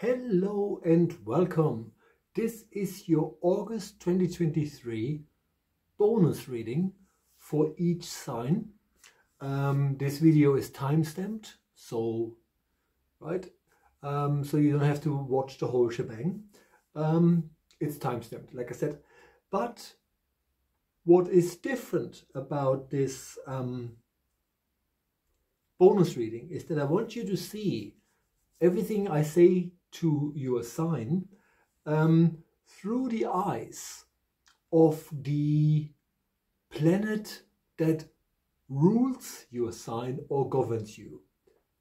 Hello and welcome. This is your August 2023 bonus reading for each sign. Um, this video is time stamped, so right, um, so you don't have to watch the whole shebang. Um, it's time stamped, like I said. But what is different about this um, bonus reading is that I want you to see everything I say to your sign um, through the eyes of the planet that rules your sign or governs you.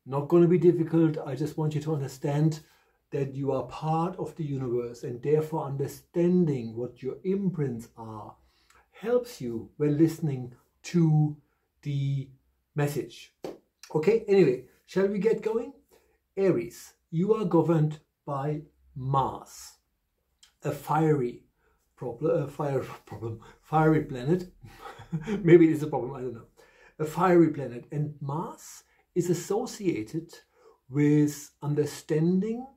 Not going to be difficult. I just want you to understand that you are part of the universe and therefore understanding what your imprints are helps you when listening to the message. Okay, anyway, shall we get going? Aries, you are governed by Mars, a fiery problem, a fire problem, fiery planet. Maybe it's a problem, I don't know. A fiery planet, and Mars is associated with understanding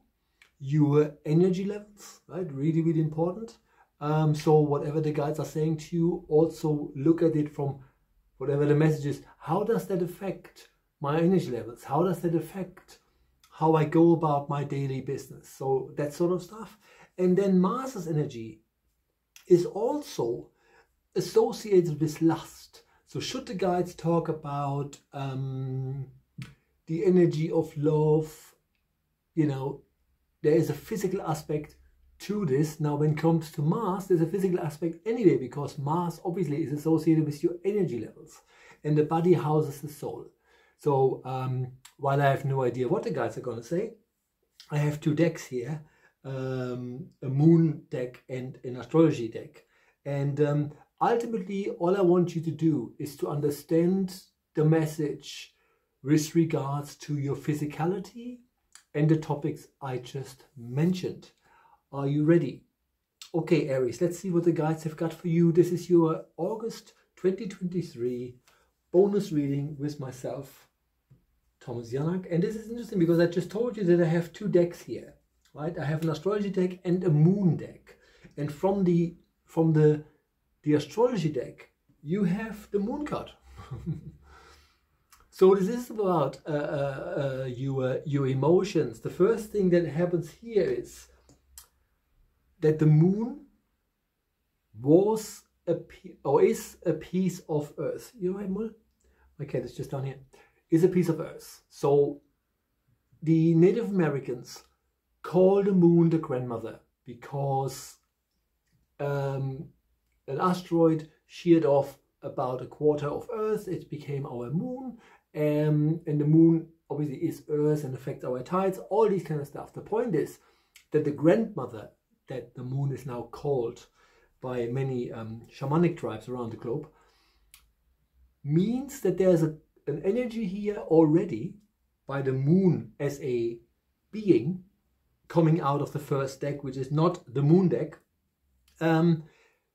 your energy levels, right? Really, really important. Um, so whatever the guides are saying to you, also look at it from whatever the message is. How does that affect my energy levels? How does that affect how I go about my daily business? So that sort of stuff. And then Mars's energy is also associated with lust. So should the guides talk about um, the energy of love, you know, there is a physical aspect to this. Now, when it comes to Mars, there's a physical aspect anyway, because Mars obviously is associated with your energy levels, and the body houses the soul. So, um, while I have no idea what the guys are going to say, I have two decks here um, a moon deck and an astrology deck. And um, ultimately, all I want you to do is to understand the message with regards to your physicality and the topics I just mentioned. Are you ready? Okay, Aries, let's see what the guides have got for you. This is your August 2023 bonus reading with myself, Thomas. And this is interesting because I just told you that I have two decks here, right? I have an astrology deck and a moon deck. And from the from the the astrology deck, you have the moon card. So this is about uh, uh, uh, your your emotions. The first thing that happens here is that the moon was a or is a piece of Earth. You know, what, Mul? Cat is just down here. Is a piece of Earth. So the Native Americans call the moon the grandmother because um, an asteroid sheared off about a quarter of Earth. It became our moon um, and the moon obviously is Earth and affects our tides, all these kind of stuff. The point is that the grandmother that the moon is now called by many um, shamanic tribes around the globe means that there's a, an energy here already by the moon as a being coming out of the first deck, which is not the moon deck, um,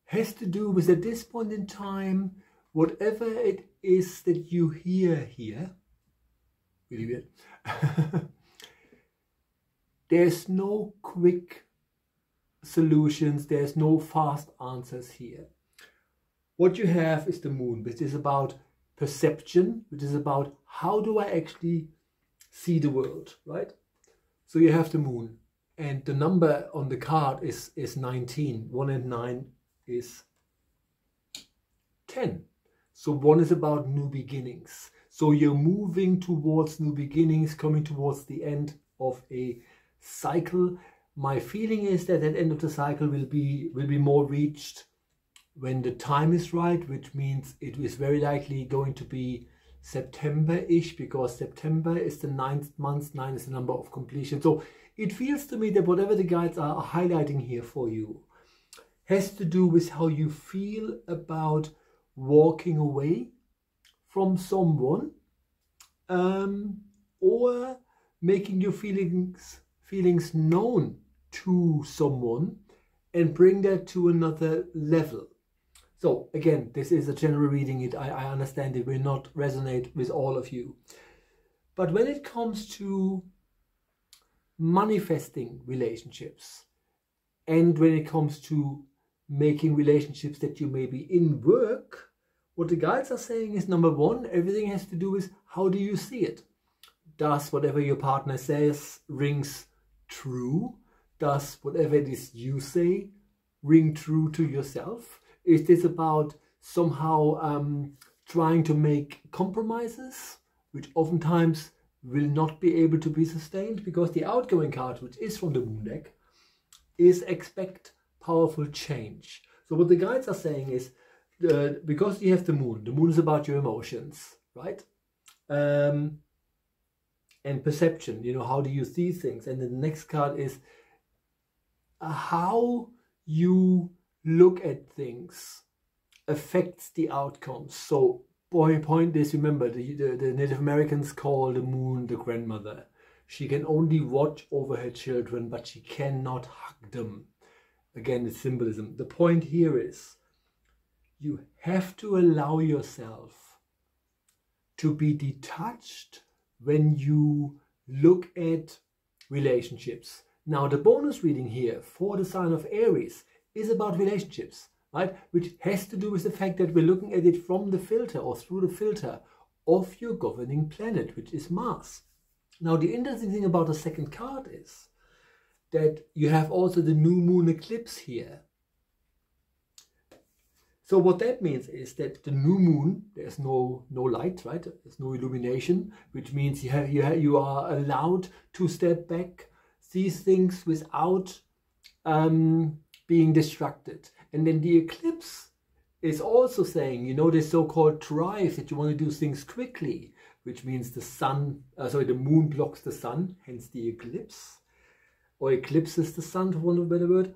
has to do with at this point in time whatever it is that you hear here, really weird, there's no quick solutions, there's no fast answers here. What you have is the moon, which is about perception, which is about how do I actually see the world, right? So you have the moon, and the number on the card is, is 19. 1 and 9 is 10. So one is about new beginnings. So you're moving towards new beginnings, coming towards the end of a cycle. My feeling is that that end of the cycle will be will be more reached when the time is right, which means it is very likely going to be September-ish because September is the ninth month, nine is the number of completion. So it feels to me that whatever the guides are highlighting here for you has to do with how you feel about walking away from someone um, or making your feelings feelings known to someone and bring that to another level. So again, this is a general reading. It I, I understand it will not resonate with all of you. But when it comes to manifesting relationships. And when it comes to making relationships that you may be in work, what the guides are saying is number one, everything has to do with how do you see it? Does whatever your partner says rings true? Does whatever it is you say ring true to yourself? Is this about somehow um, trying to make compromises, which oftentimes will not be able to be sustained because the outgoing card, which is from the moon deck, is expect powerful change. So what the guides are saying is, uh, because you have the moon, the moon is about your emotions, right? Um, and perception, you know, how do you see things? And the next card is how you look at things affects the outcomes. So point, point is, remember, the, the, the Native Americans call the moon the grandmother. She can only watch over her children, but she cannot hug them. Again, it's symbolism. The point here is you have to allow yourself to be detached when you look at relationships. Now, the bonus reading here for the sign of Aries is about relationships right? Which has to do with the fact that we're looking at it from the filter or through the filter of your governing planet, which is Mars. Now, the interesting thing about the second card is that you have also the new moon eclipse here. So what that means is that the new moon, there's no no light, right? There's no illumination, which means you have you have, you are allowed to step back, see things without um, being distracted. And then the eclipse is also saying, you know, this so-called drive that you want to do things quickly, which means the sun, uh, sorry, the moon blocks the sun, hence the eclipse, or eclipses the sun, for want of a better word.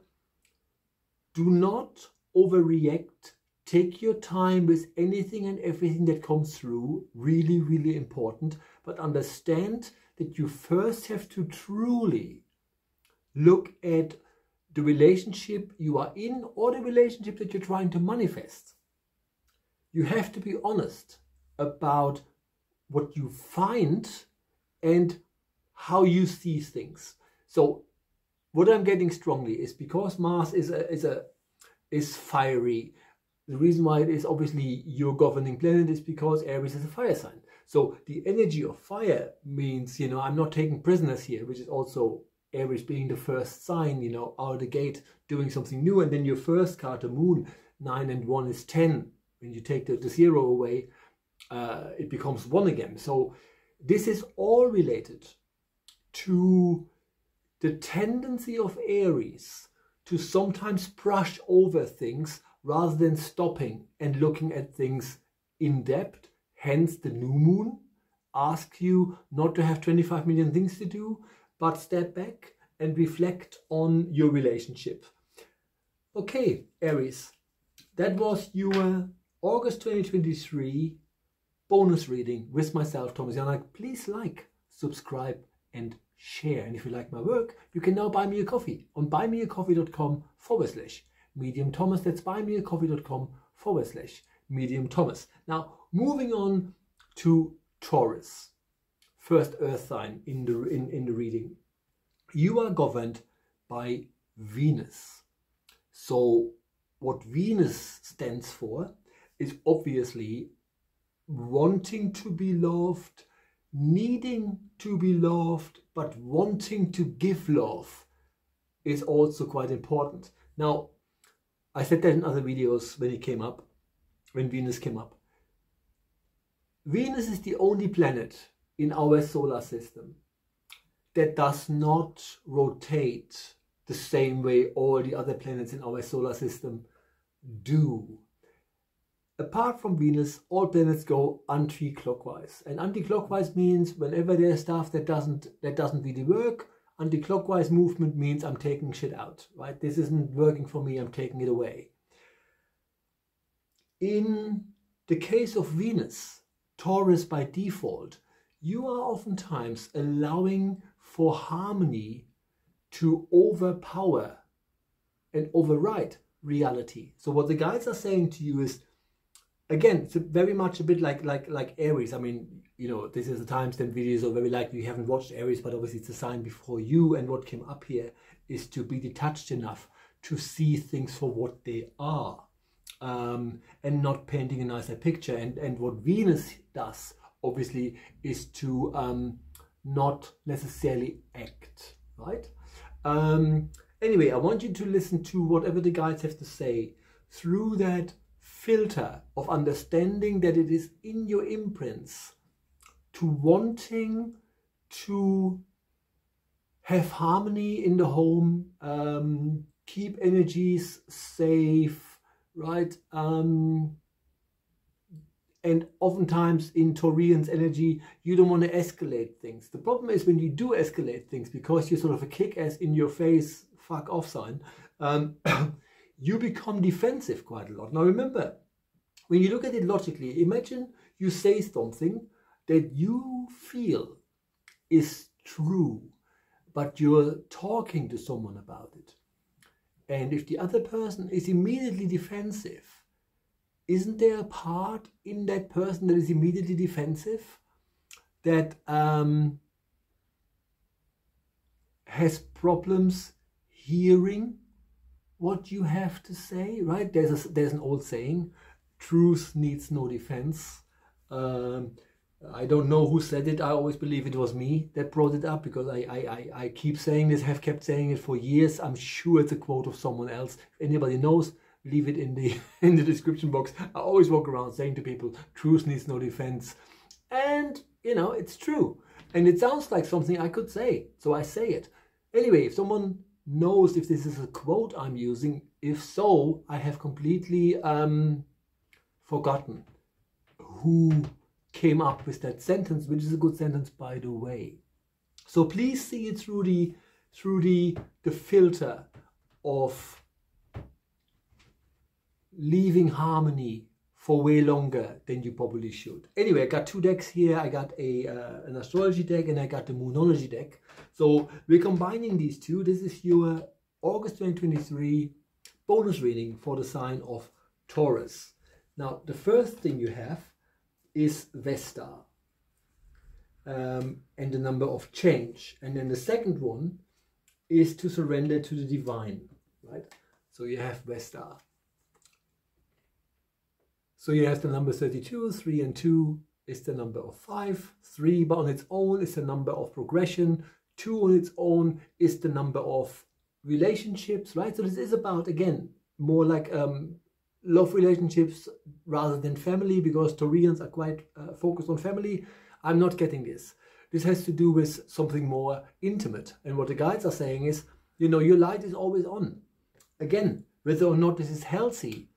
Do not overreact. Take your time with anything and everything that comes through. Really, really important. But understand that you first have to truly look at the relationship you are in or the relationship that you're trying to manifest. You have to be honest about what you find and how you see things. So what I'm getting strongly is because Mars is a, is a is fiery. The reason why it is obviously your governing planet is because Aries is a fire sign. So the energy of fire means, you know, I'm not taking prisoners here, which is also Aries being the first sign, you know, out of the gate doing something new. And then your first card, the moon, 9 and 1 is 10. When you take the, the 0 away, uh, it becomes 1 again. So this is all related to the tendency of Aries to sometimes brush over things rather than stopping and looking at things in depth. Hence the new moon asks you not to have 25 million things to do, but step back and reflect on your relationship. Okay, Aries, that was your August 2023 bonus reading with myself, Thomas Janak. Please like, subscribe, and share. And if you like my work, you can now buy me a coffee on buymeacoffee.com forward slash medium Thomas. That's buymeacoffee.com forward slash medium Thomas. Now, moving on to Taurus first earth sign in the, in, in the reading. You are governed by Venus. So what Venus stands for is obviously wanting to be loved, needing to be loved, but wanting to give love is also quite important. Now, I said that in other videos when it came up, when Venus came up. Venus is the only planet in our solar system that does not rotate the same way all the other planets in our solar system do. Apart from Venus, all planets go anti-clockwise. And anti-clockwise means whenever there's stuff that doesn't that doesn't really work, anti-clockwise movement means I'm taking shit out, right? This isn't working for me, I'm taking it away. In the case of Venus, Taurus by default you are oftentimes allowing for harmony to overpower and override reality. So what the guides are saying to you is again, it's very much a bit like like like Aries. I mean, you know, this is a timestamp video, so very likely you haven't watched Aries, but obviously it's a sign before you. And what came up here is to be detached enough to see things for what they are, um, and not painting a nicer picture. And and what Venus does, obviously, is to um, not necessarily act, right? Um, anyway, I want you to listen to whatever the guides have to say through that filter of understanding that it is in your imprints to wanting to have harmony in the home, um, keep energies safe, right? Um, and oftentimes in Taurian's energy, you don't want to escalate things. The problem is when you do escalate things because you're sort of a kick-ass in your face, fuck off sign, um, you become defensive quite a lot. Now remember, when you look at it logically, imagine you say something that you feel is true, but you're talking to someone about it. And if the other person is immediately defensive, isn't there a part in that person that is immediately defensive that um, has problems hearing what you have to say, right? There's a, there's an old saying, truth needs no defense. Um, I don't know who said it. I always believe it was me that brought it up because I, I, I, I keep saying this, have kept saying it for years. I'm sure it's a quote of someone else. If anybody knows, leave it in the in the description box. I always walk around saying to people, truth needs no defense. And, you know, it's true. And it sounds like something I could say. So I say it. Anyway, if someone knows if this is a quote I'm using. If so, I have completely um, forgotten who came up with that sentence, which is a good sentence, by the way. So please see it through the through the the filter of leaving harmony for way longer than you probably should. Anyway, I got two decks here. I got a uh, an astrology deck and I got the moonology deck. So we're combining these two. This is your August 2023 bonus reading for the sign of Taurus. Now, the first thing you have is Vesta um, and the number of change. And then the second one is to surrender to the divine, right? So you have Vesta. So you have the number 32, 3 and 2 is the number of 5, 3 but on its own is the number of progression, 2 on its own is the number of relationships, right? So this is about, again, more like um, love relationships rather than family because Taurians are quite uh, focused on family. I'm not getting this. This has to do with something more intimate. And what the guides are saying is, you know, your light is always on. Again, whether or not this is healthy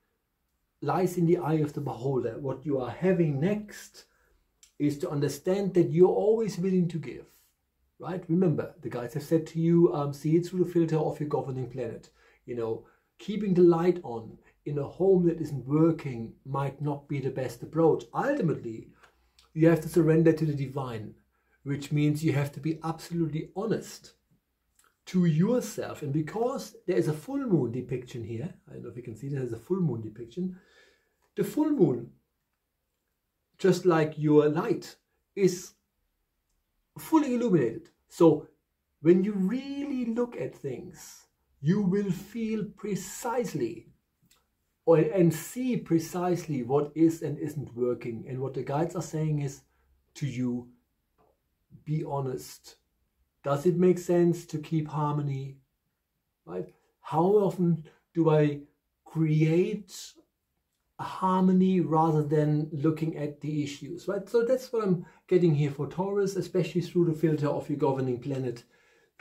lies in the eye of the beholder. What you are having next is to understand that you're always willing to give right? Remember, the guides have said to you, um, see it through the filter of your governing planet. You know, keeping the light on in a home that isn't working might not be the best approach. Ultimately, you have to surrender to the divine, which means you have to be absolutely honest to yourself. And because there is a full moon depiction here, I don't know if you can see this, there's a full moon depiction. The full moon, just like your light, is fully illuminated. So when you really look at things, you will feel precisely or, and see precisely what is and isn't working. And what the guides are saying is to you, be honest. Does it make sense to keep harmony? Right? How often do I create harmony rather than looking at the issues, right? So that's what I'm getting here for Taurus, especially through the filter of your governing planet,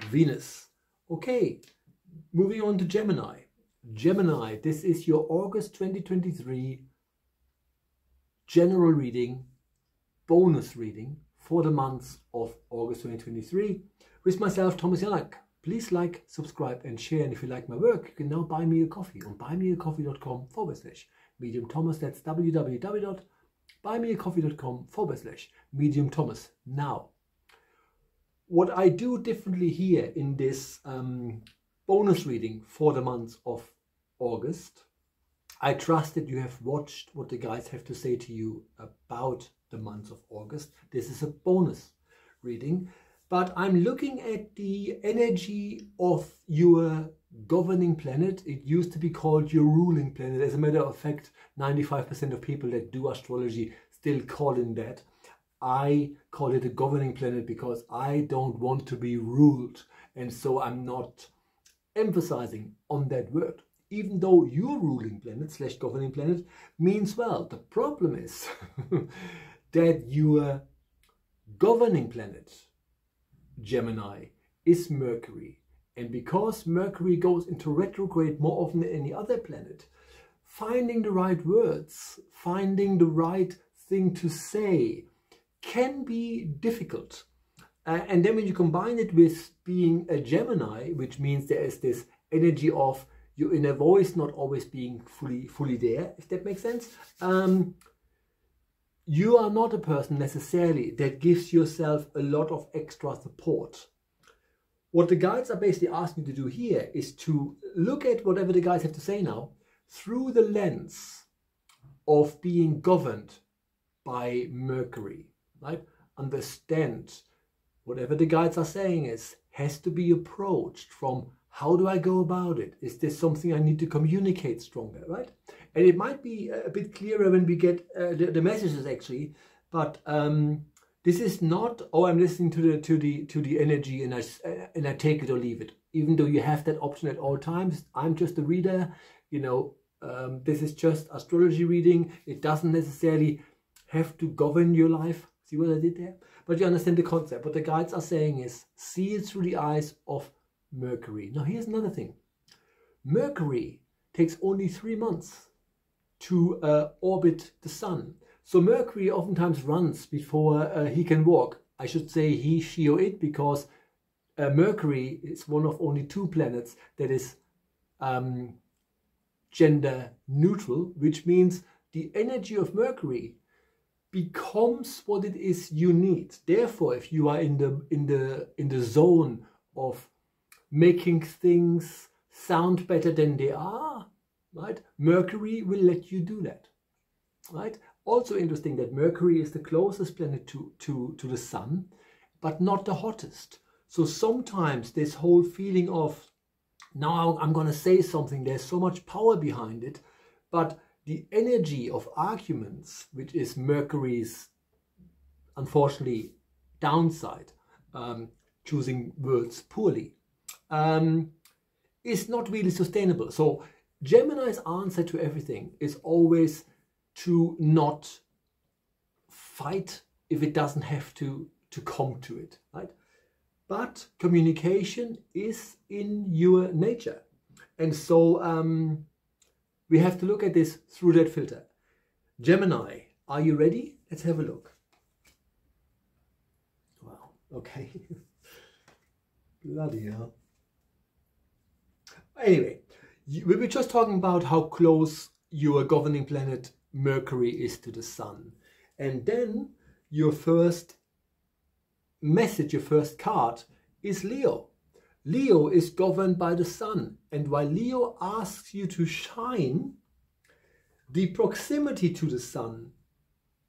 Venus. Okay, moving on to Gemini. Gemini, this is your August 2023 general reading, bonus reading for the months of August 2023 with myself, Thomas Janak. Please like, subscribe and share. And if you like my work, you can now buy me a coffee on buymeacoffee.com forward slash Medium Thomas. That's www.buymeacoffee.com forward slash Medium Thomas. Now, what I do differently here in this um, bonus reading for the month of August I trust that you have watched what the guys have to say to you about the month of August. This is a bonus reading, but I'm looking at the energy of your governing planet. It used to be called your ruling planet. As a matter of fact, 95% of people that do astrology still call it that. I call it a governing planet because I don't want to be ruled. And so I'm not emphasizing on that word even though your ruling planet slash governing planet means well. The problem is that your governing planet, Gemini, is Mercury. And because Mercury goes into retrograde more often than any other planet, finding the right words, finding the right thing to say can be difficult. Uh, and then when you combine it with being a Gemini, which means there is this energy of your inner voice not always being fully fully there, if that makes sense. Um, you are not a person necessarily that gives yourself a lot of extra support. What the guides are basically asking you to do here is to look at whatever the guides have to say now through the lens of being governed by Mercury, right? Understand whatever the guides are saying is has to be approached from how do I go about it? Is this something I need to communicate stronger, right? And it might be a bit clearer when we get uh, the, the, messages actually, but um, this is not, oh, I'm listening to the to the to the energy and I and I take it or leave it. Even though you have that option at all times, I'm just a reader. You know, um, this is just astrology reading. It doesn't necessarily have to govern your life. See what I did there? But you understand the concept. What the guides are saying is see it through the eyes of Mercury. Now here's another thing. Mercury takes only three months to uh, orbit the Sun. So Mercury oftentimes runs before uh, he can walk. I should say he, she or it because uh, Mercury is one of only two planets that is um, gender neutral, which means the energy of Mercury becomes what it is you need. Therefore, if you are in the in the in the zone of making things sound better than they are, right? Mercury will let you do that, right? Also interesting that Mercury is the closest planet to, to, to the sun, but not the hottest. So sometimes this whole feeling of, now I'm going to say something, there's so much power behind it, but the energy of arguments, which is Mercury's, unfortunately, downside, um, choosing words poorly, um, is not really sustainable. So Gemini's answer to everything is always to not fight if it doesn't have to to come to it, right? But communication is in your nature. And so um, we have to look at this through that filter. Gemini, are you ready? Let's have a look. Wow, okay. Bloody hell. Anyway, we were just talking about how close your governing planet Mercury is to the Sun. And then your first message, your first card is Leo. Leo is governed by the Sun. And while Leo asks you to shine, the proximity to the Sun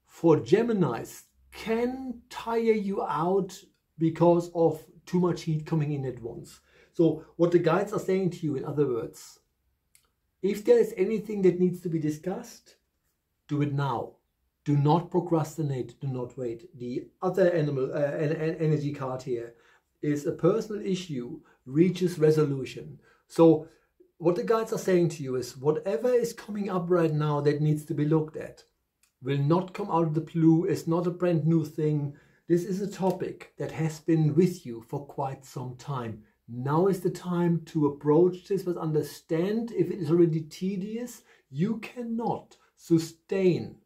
for Geminis can tire you out because of too much heat coming in at once. So what the guides are saying to you, in other words, if there is anything that needs to be discussed, do it now. Do not procrastinate. Do not wait. The other animal uh, energy card here is a personal issue reaches resolution. So what the guides are saying to you is whatever is coming up right now that needs to be looked at will not come out of the blue. It's not a brand new thing. This is a topic that has been with you for quite some time. Now is the time to approach this, but understand if it is already tedious, you cannot sustain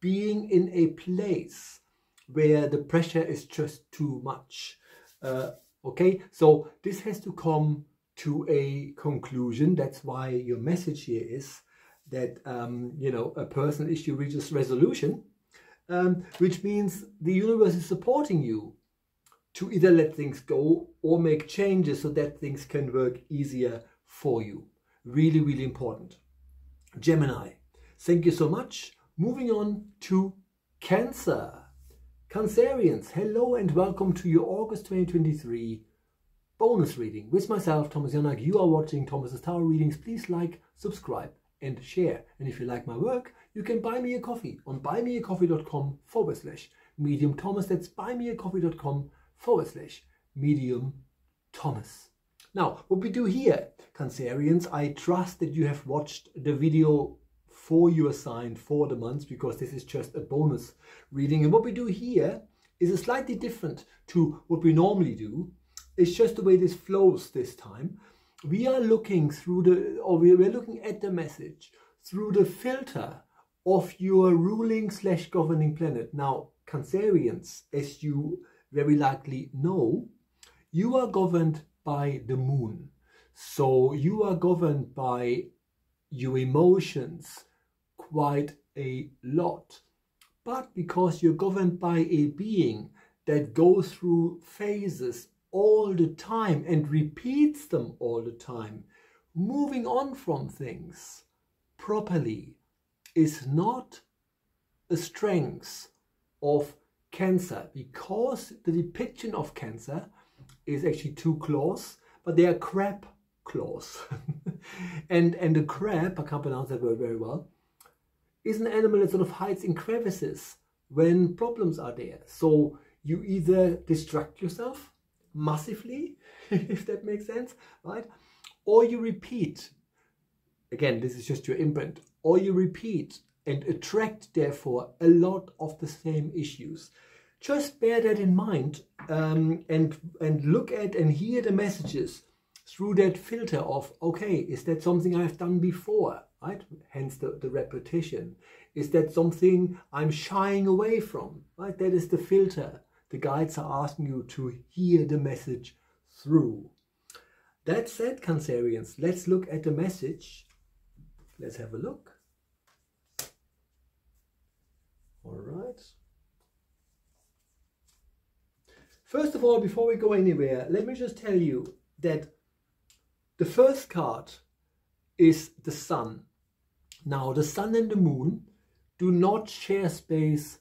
being in a place where the pressure is just too much. Uh, okay, so this has to come to a conclusion. That's why your message here is that, um, you know, a personal issue reaches resolution, um, which means the universe is supporting you to either let things go or make changes so that things can work easier for you. Really, really important. Gemini. Thank you so much. Moving on to Cancer. Cancerians, hello and welcome to your August 2023 bonus reading with myself, Thomas Janak. You are watching Thomas's Tarot Readings. Please like, subscribe and share. And if you like my work, you can buy me a coffee on buymeacoffee.com forward slash medium Thomas. That's buymeacoffee.com forward slash medium Thomas. Now, what we do here, Cancerians, I trust that you have watched the video for your sign for the month because this is just a bonus reading. And what we do here is a slightly different to what we normally do. It's just the way this flows this time. We are looking through the, or we are looking at the message through the filter of your ruling slash governing planet. Now, Cancerians, as you very likely know, you are governed by the moon. So you are governed by your emotions, quite a lot. But because you're governed by a being that goes through phases all the time and repeats them all the time, moving on from things properly is not a strength of cancer because the depiction of cancer is actually two claws, but they are crab claws. and, and the crab, I can't pronounce that word very well, is an animal that sort of hides in crevices when problems are there. So you either distract yourself massively, if that makes sense, right? Or you repeat. Again, this is just your imprint. Or you repeat and attract, therefore, a lot of the same issues. Just bear that in mind um, and, and look at and hear the messages through that filter of, okay, is that something I've done before? Right? Hence the, the repetition. Is that something I'm shying away from, right? That is the filter. The guides are asking you to hear the message through. That said, Cancerians, let's look at the message. Let's have a look. All right. First of all, before we go anywhere, let me just tell you that the first card is the sun. Now, the sun and the moon do not share space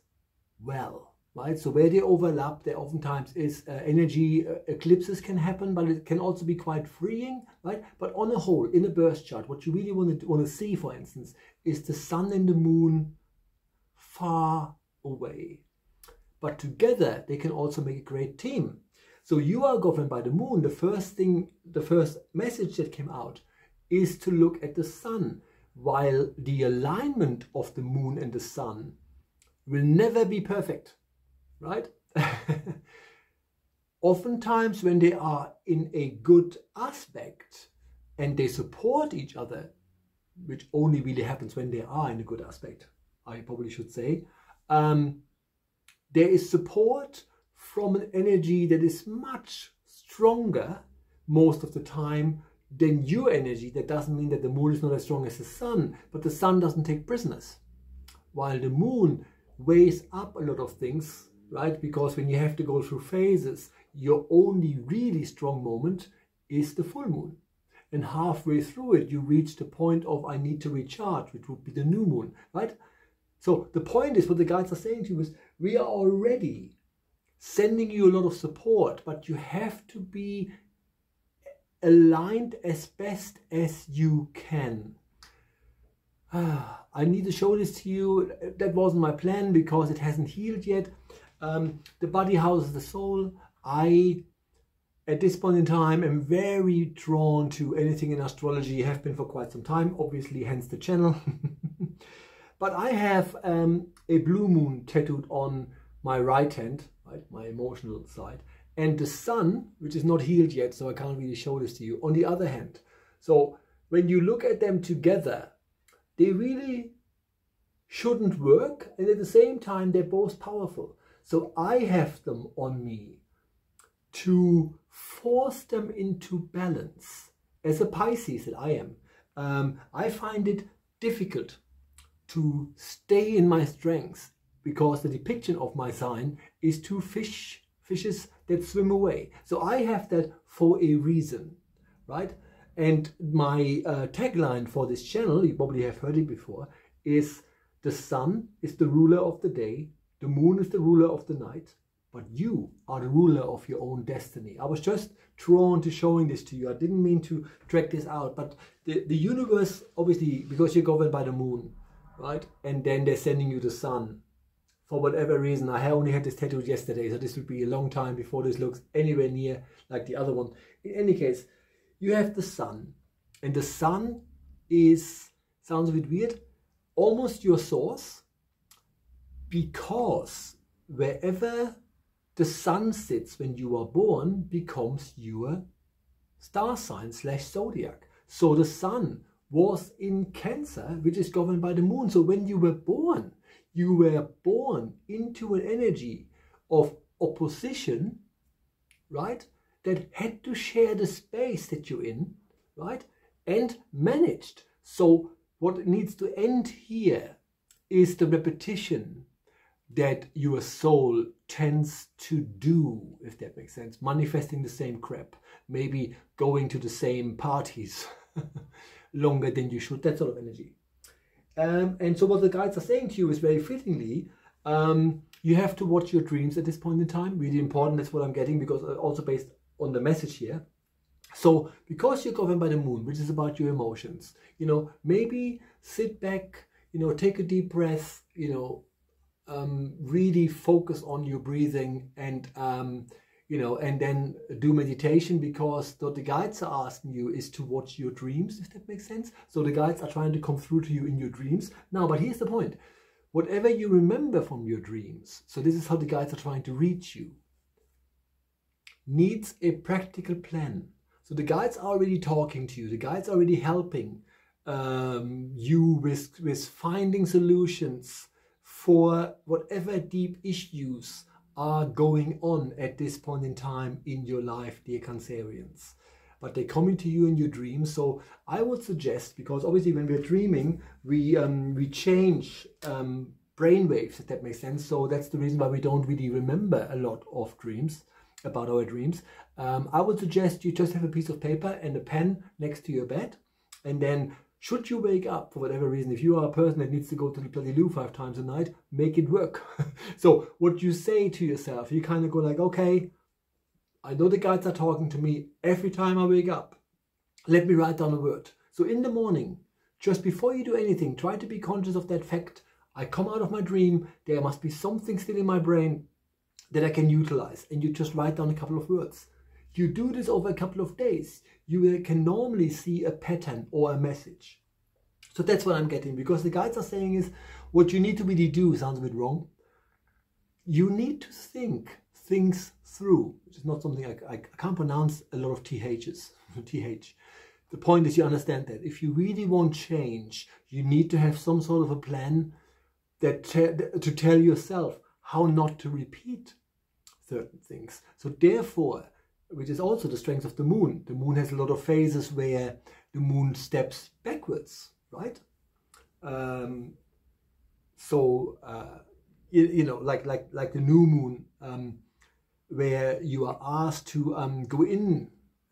well, right? So where they overlap, there oftentimes is uh, energy uh, eclipses can happen, but it can also be quite freeing, right? But on a whole, in a birth chart, what you really want to want to see, for instance, is the sun and the moon far away. But together, they can also make a great team. So you are governed by the moon. The first thing, the first message that came out is to look at the sun while the alignment of the moon and the sun will never be perfect, right? Oftentimes when they are in a good aspect and they support each other, which only really happens when they are in a good aspect, I probably should say, um, there is support from an energy that is much stronger most of the time then your energy, that doesn't mean that the moon is not as strong as the sun, but the sun doesn't take prisoners. While the moon weighs up a lot of things, right? Because when you have to go through phases, your only really strong moment is the full moon. And halfway through it, you reach the point of I need to recharge, which would be the new moon, right? So the point is what the guides are saying to you is we are already sending you a lot of support, but you have to be aligned as best as you can. I need to show this to you. That wasn't my plan because it hasn't healed yet. Um, the body houses the soul. I, at this point in time, am very drawn to anything in astrology. have been for quite some time, obviously, hence the channel. but I have um, a blue moon tattooed on my right hand, right, my emotional side and the sun, which is not healed yet, so I can't really show this to you, on the other hand. So when you look at them together, they really shouldn't work, and at the same time, they're both powerful. So I have them on me to force them into balance. As a Pisces that I am, um, I find it difficult to stay in my strengths because the depiction of my sign is two fish fishes that swim away. So I have that for a reason, right? And my uh, tagline for this channel, you probably have heard it before, is the sun is the ruler of the day, the moon is the ruler of the night, but you are the ruler of your own destiny. I was just drawn to showing this to you. I didn't mean to drag this out, but the, the universe, obviously, because you're governed by the moon, right? And then they're sending you the sun. For whatever reason, I only had this tattooed yesterday, so this would be a long time before this looks anywhere near like the other one. In any case, you have the sun, and the sun is, sounds a bit weird, almost your source, because wherever the sun sits when you are born becomes your star sign slash zodiac. So the sun was in Cancer, which is governed by the moon. So when you were born, you were born into an energy of opposition, right? That had to share the space that you're in, right? And managed. So what needs to end here is the repetition that your soul tends to do, if that makes sense. Manifesting the same crap, maybe going to the same parties longer than you should, that sort of energy. Um, and so what the guides are saying to you is very fittingly, um, you have to watch your dreams at this point in time. Really important, that's what I'm getting, because uh, also based on the message here. So because you're governed by the moon, which is about your emotions, you know, maybe sit back, you know, take a deep breath, you know, um, really focus on your breathing and um, you know and then do meditation because what the guides are asking you is to watch your dreams if that makes sense. So the guides are trying to come through to you in your dreams. Now but here's the point. Whatever you remember from your dreams so this is how the guides are trying to reach you needs a practical plan. So the guides are already talking to you. The guides are already helping um, you with with finding solutions for whatever deep issues are going on at this point in time in your life, dear Cancerians. But they come into you in your dreams. So I would suggest, because obviously when we're dreaming, we um, we change um, brain waves, if that makes sense. So that's the reason why we don't really remember a lot of dreams about our dreams. Um, I would suggest you just have a piece of paper and a pen next to your bed, and then should you wake up for whatever reason, if you are a person that needs to go to the bloody loo five times a night, make it work. so what you say to yourself, you kind of go like, okay, I know the guides are talking to me every time I wake up. Let me write down a word. So in the morning, just before you do anything, try to be conscious of that fact. I come out of my dream, there must be something still in my brain that I can utilize. And you just write down a couple of words. You do this over a couple of days, you can normally see a pattern or a message. So that's what I'm getting because the guides are saying is what you need to really do sounds a bit wrong. You need to think things through, which is not something I, I, can't pronounce a lot of THs. TH. The point is you understand that if you really want change, you need to have some sort of a plan that to tell yourself how not to repeat certain things. So therefore, which is also the strength of the moon. The moon has a lot of phases where the moon steps backwards, right? Um, so uh, you, you, know, like like like the new moon, um, where you are asked to um, go in,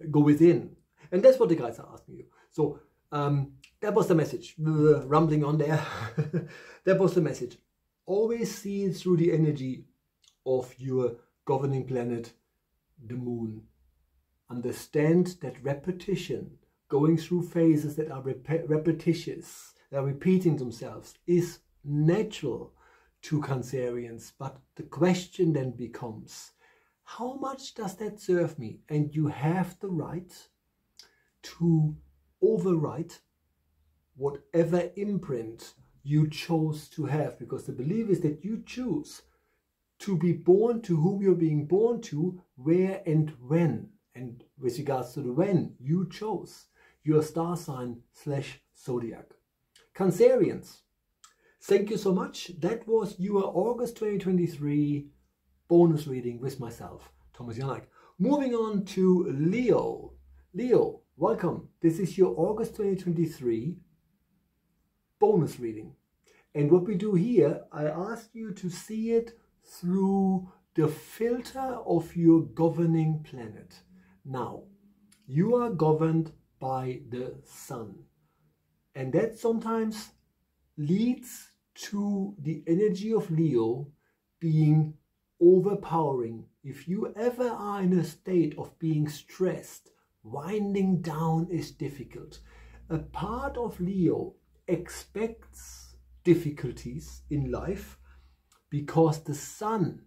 go within, and that's what the guys are asking you. So um, that was the message. Rumbling on there. that was the message. Always see through the energy of your governing planet the moon. Understand that repetition, going through phases that are rep repetitious, that are repeating themselves, is natural to Cancerians. But the question then becomes, how much does that serve me? And you have the right to overwrite whatever imprint you chose to have because the belief is that you choose to be born to whom you're being born to, where and when. And with regards to the when, you chose your star sign slash zodiac. Cancerians, thank you so much. That was your August 2023 bonus reading with myself, Thomas Janak. Moving on to Leo. Leo, welcome. This is your August 2023 bonus reading. And what we do here, I ask you to see it through the filter of your governing planet. Now, you are governed by the sun. And that sometimes leads to the energy of Leo being overpowering. If you ever are in a state of being stressed, winding down is difficult. A part of Leo expects difficulties in life because the sun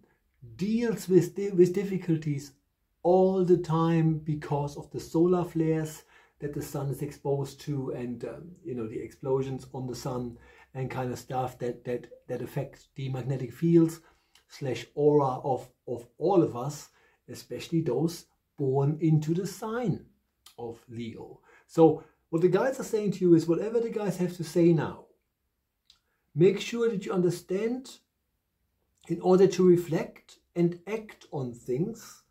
deals with, with difficulties all the time because of the solar flares that the sun is exposed to and um, you know the explosions on the sun and kind of stuff that that that affects the magnetic fields slash aura of of all of us especially those born into the sign of leo. So what the guys are saying to you is whatever the guys have to say now make sure that you understand in order to reflect and act on things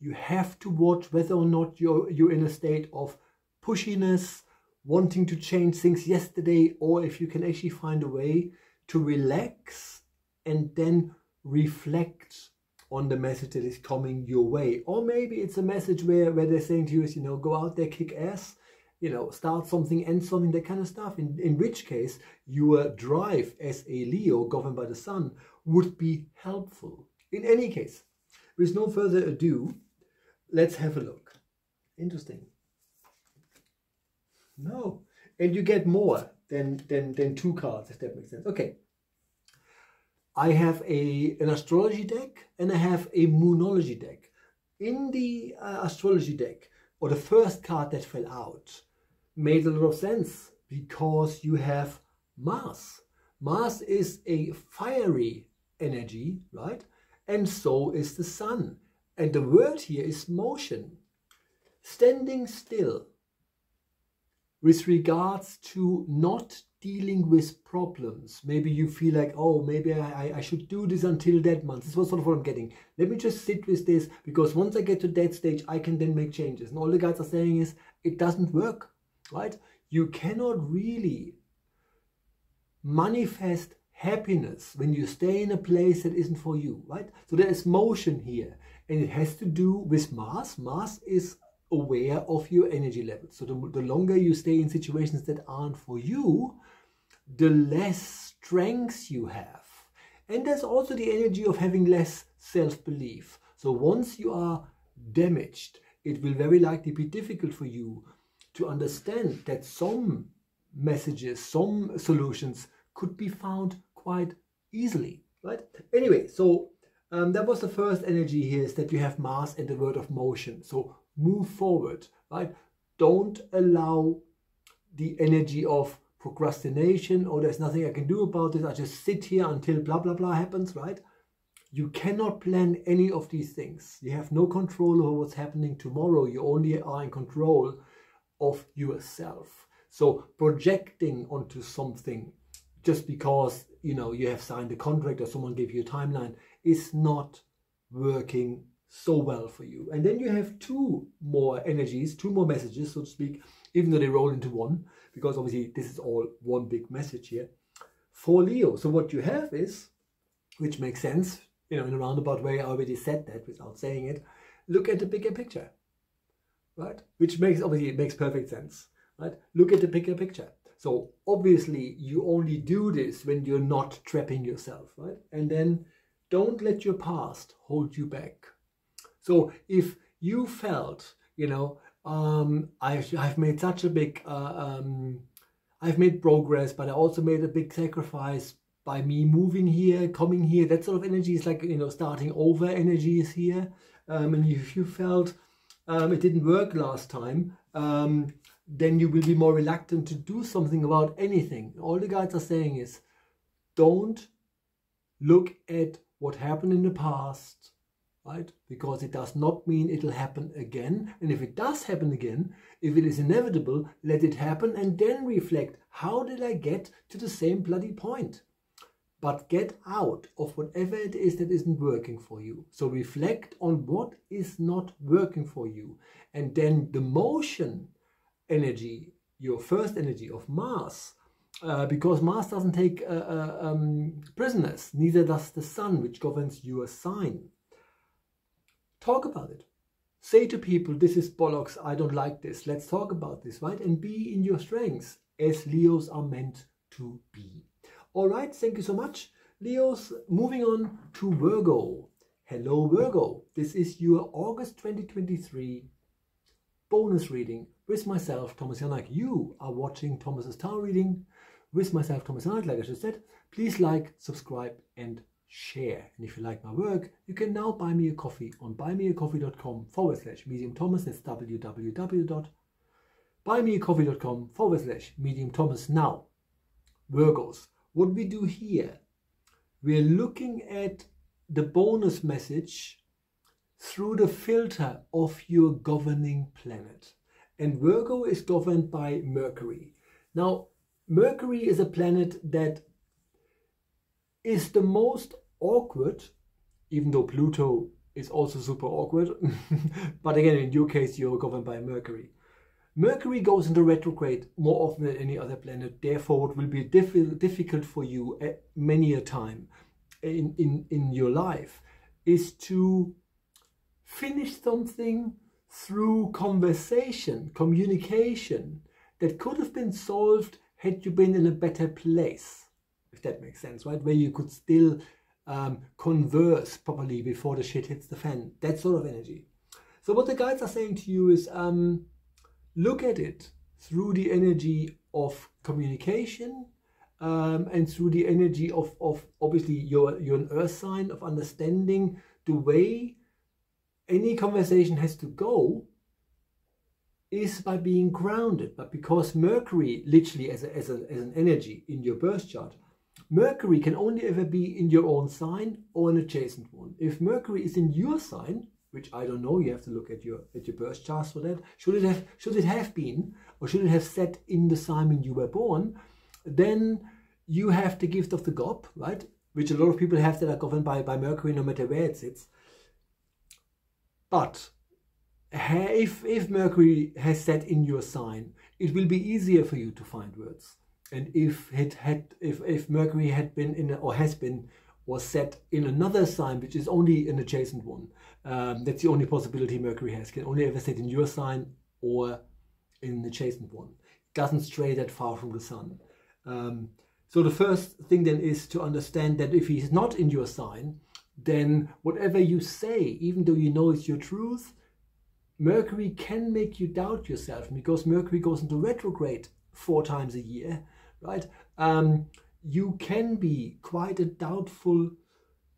you have to watch whether or not you're you're in a state of pushiness wanting to change things yesterday or if you can actually find a way to relax and then reflect on the message that is coming your way. Or maybe it's a message where, where they're saying to you is you know go out there kick ass you know start something end something that kind of stuff. In, in which case your drive as a leo governed by the sun would be helpful in any case with no further ado let's have a look interesting no. And you get more than, than, than two cards, if that makes sense. Okay. I have a an astrology deck and I have a moonology deck. In the uh, astrology deck, or the first card that fell out, made a lot of sense because you have Mars. Mars is a fiery energy, right? And so is the sun. And the word here is motion. Standing still with regards to not dealing with problems. Maybe you feel like, oh, maybe I, I should do this until that month. This was sort of what I'm getting. Let me just sit with this because once I get to that stage, I can then make changes. And all the guys are saying is it doesn't work, right? You cannot really manifest happiness when you stay in a place that isn't for you, right? So there is motion here and it has to do with Mars. Mars is aware of your energy levels. So the, the longer you stay in situations that aren't for you, the less strength you have. And there's also the energy of having less self-belief. So once you are damaged, it will very likely be difficult for you to understand that some messages, some solutions could be found quite easily, right? Anyway, so um, that was the first energy here is that you have Mars and the word of motion. So move forward, right? Don't allow the energy of procrastination or there's nothing I can do about it. I just sit here until blah, blah, blah happens, right? You cannot plan any of these things. You have no control over what's happening tomorrow. You only are in control of yourself. So projecting onto something just because you know you have signed a contract or someone gave you a timeline is not working so well for you. And then you have two more energies, two more messages, so to speak, even though they roll into one, because obviously this is all one big message here for Leo. So what you have is, which makes sense, you know, in a roundabout way, I already said that without saying it, look at the bigger picture, right? Which makes, obviously, it makes perfect sense, right? Look at the bigger picture. So obviously you only do this when you're not trapping yourself, right? And then don't let your past hold you back so if you felt, you know, um, I've, I've made such a big, uh, um, I've made progress, but I also made a big sacrifice by me moving here, coming here. That sort of energy is like, you know, starting over energy is here. Um, and if you felt um, it didn't work last time, um, then you will be more reluctant to do something about anything. All the guides are saying is don't look at what happened in the past right? Because it does not mean it'll happen again. And if it does happen again, if it is inevitable, let it happen and then reflect, how did I get to the same bloody point? But get out of whatever it is that isn't working for you. So reflect on what is not working for you. And then the motion energy, your first energy of Mars, uh, because Mars doesn't take uh, uh, um, prisoners, neither does the Sun, which governs your sign talk about it say to people, this is bollocks, I don't like this, let's talk about this, right? And be in your strengths as Leos are meant to be. All right, thank you so much. Leos, moving on to Virgo. Hello, Virgo. This is your August 2023 bonus reading with myself, Thomas Janak. You are watching Thomas's Tarot reading with myself, Thomas Janak, like I just said. Please like, subscribe, and share. And if you like my work, you can now buy me a coffee on buymeacoffee.com forward slash medium Thomas. That's www.buymeacoffee.com forward slash medium Thomas. Now, Virgos, what we do here, we're looking at the bonus message through the filter of your governing planet. And Virgo is governed by Mercury. Now, Mercury is a planet that is the most awkward, even though Pluto is also super awkward. but again, in your case, you're governed by Mercury. Mercury goes into retrograde more often than any other planet. Therefore, it will be diff difficult for you at many a time in, in, in your life is to finish something through conversation, communication that could have been solved had you been in a better place if that makes sense, right? Where you could still um, converse properly before the shit hits the fan. That sort of energy. So what the guides are saying to you is um, look at it through the energy of communication um, and through the energy of, of obviously you're, you're an earth sign of understanding the way any conversation has to go is by being grounded. But because Mercury, literally as, a, as, a, as an energy in your birth chart, Mercury can only ever be in your own sign or an adjacent one. If Mercury is in your sign, which I don't know, you have to look at your at your birth chart for that. Should it have should it have been, or should it have set in the sign when you were born? Then you have the gift of the gob, right? Which a lot of people have that are governed by, by Mercury no matter where it sits. But if if Mercury has set in your sign, it will be easier for you to find words. And if it had if, if mercury had been in or has been was set in another sign which is only an adjacent one um, that's the only possibility mercury has can only ever set in your sign or in an adjacent one. It doesn't stray that far from the sun. Um, so the first thing then is to understand that if he's not in your sign then whatever you say even though you know it's your truth mercury can make you doubt yourself because mercury goes into retrograde four times a year right? Um, you can be quite a doubtful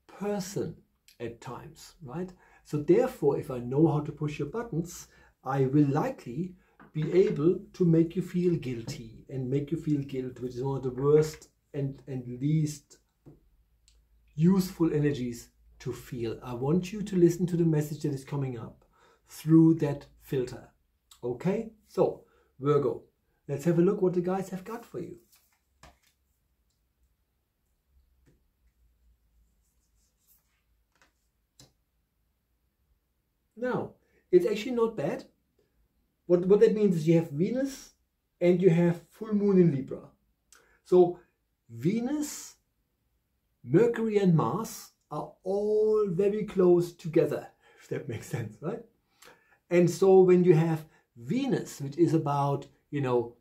person at times, right? So therefore, if I know how to push your buttons, I will likely be able to make you feel guilty and make you feel guilt, which is one of the worst and, and least useful energies to feel. I want you to listen to the message that is coming up through that filter. Okay, so Virgo, let's have a look what the guys have got for you. Now, it's actually not bad. What, what that means is you have Venus and you have full moon in Libra. So Venus, Mercury and Mars are all very close together, if that makes sense, right? And so when you have Venus, which is about, you know,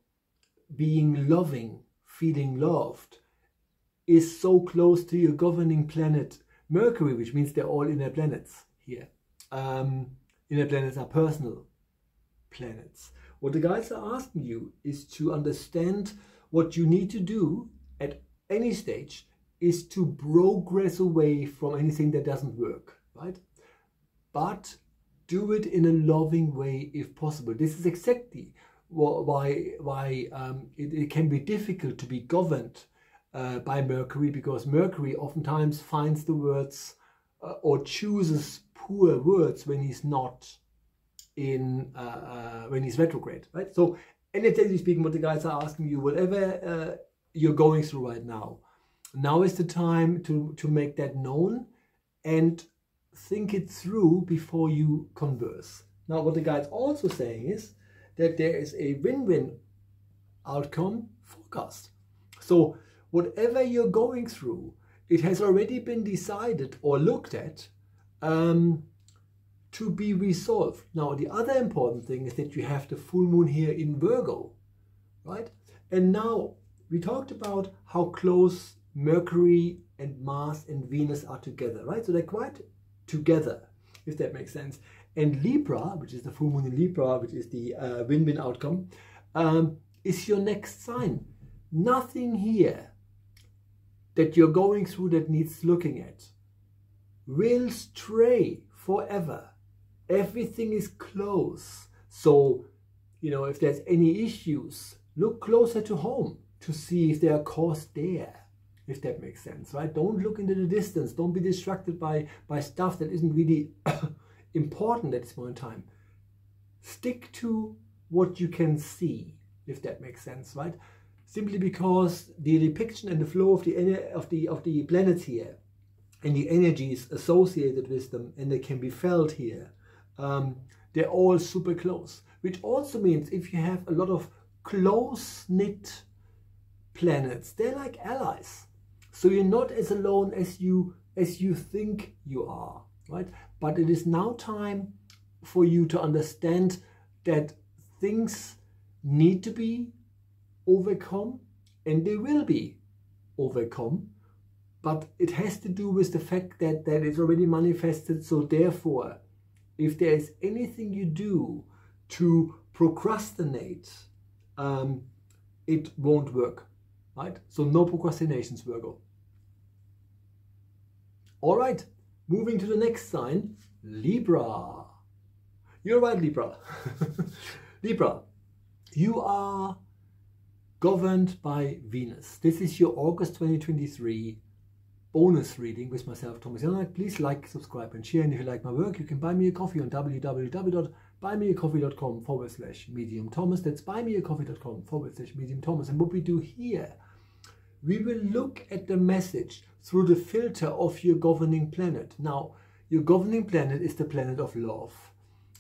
being loving, feeling loved, is so close to your governing planet Mercury, which means they're all inner planets here um, inner planets are personal planets. What the guides are asking you is to understand what you need to do at any stage is to progress away from anything that doesn't work, right? But do it in a loving way if possible. This is exactly why why um, it, it, can be difficult to be governed uh, by Mercury because Mercury oftentimes finds the words uh, or chooses poor words when he's not in uh, uh, when he's retrograde, right? So, energetically speaking, what the guys are asking you, whatever uh, you're going through right now, now is the time to to make that known and think it through before you converse. Now, what the guy's also saying is that there is a win-win outcome forecast. So, whatever you're going through, it has already been decided or looked at um, to be resolved. Now, the other important thing is that you have the full moon here in Virgo, right? And now we talked about how close Mercury and Mars and Venus are together, right? So they're quite together, if that makes sense. And Libra, which is the full moon in Libra, which is the uh, win-win outcome, um, is your next sign. Nothing here that you're going through that needs looking at will stray forever. Everything is close. So, you know, if there's any issues, look closer to home to see if they are caused there, if that makes sense, right? Don't look into the distance. Don't be distracted by, by stuff that isn't really important at this point in time. Stick to what you can see, if that makes sense, right? Simply because the depiction and the flow of the of the of the planets here and the energies associated with them and they can be felt here um, they're all super close which also means if you have a lot of close-knit planets they're like allies so you're not as alone as you as you think you are right? But it is now time for you to understand that things need to be overcome and they will be overcome but it has to do with the fact that that is already manifested. So therefore if there is anything you do to procrastinate um, it won't work right? So no procrastinations virgo all right moving to the next sign libra you're right libra libra you are governed by Venus. This is your August 2023 bonus reading with myself, Thomas Janak. Please like, subscribe, and share. And if you like my work, you can buy me a coffee on www.buymeacoffee.com forward slash medium Thomas. That's buymeacoffee.com forward slash medium Thomas. And what we do here, we will look at the message through the filter of your governing planet. Now, your governing planet is the planet of love.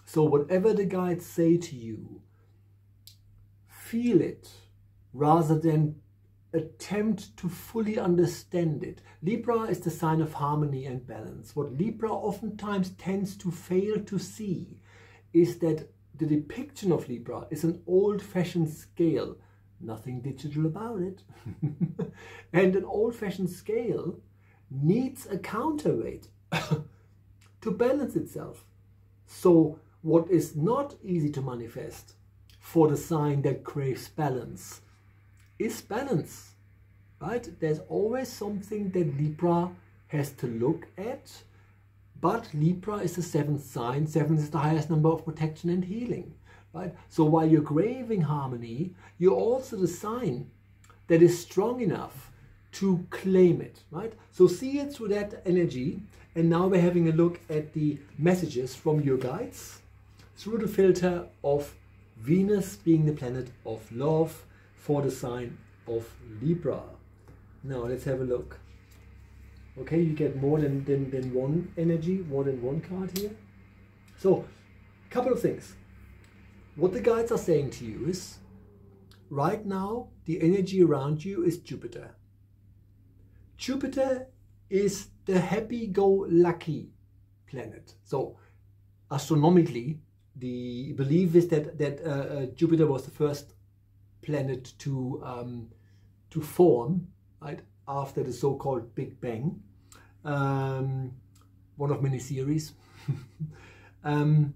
So whatever the guides say to you, feel it rather than attempt to fully understand it. Libra is the sign of harmony and balance. What Libra oftentimes tends to fail to see is that the depiction of Libra is an old-fashioned scale, nothing digital about it. and an old-fashioned scale needs a counterweight to balance itself. So what is not easy to manifest for the sign that craves balance is balance, right? There's always something that Libra has to look at, but Libra is the seventh sign. Seven is the highest number of protection and healing, right? So while you're craving harmony, you're also the sign that is strong enough to claim it, right? So see it through that energy. And now we're having a look at the messages from your guides through the filter of Venus being the planet of love, for the sign of Libra. Now let's have a look. Okay, you get more than, than, than one energy, more than one card here. So, couple of things. What the guides are saying to you is, right now, the energy around you is Jupiter. Jupiter is the happy-go-lucky planet. So, astronomically, the belief is that, that uh, uh, Jupiter was the first planet to um, to form right after the so-called Big Bang, um, one of many theories. um,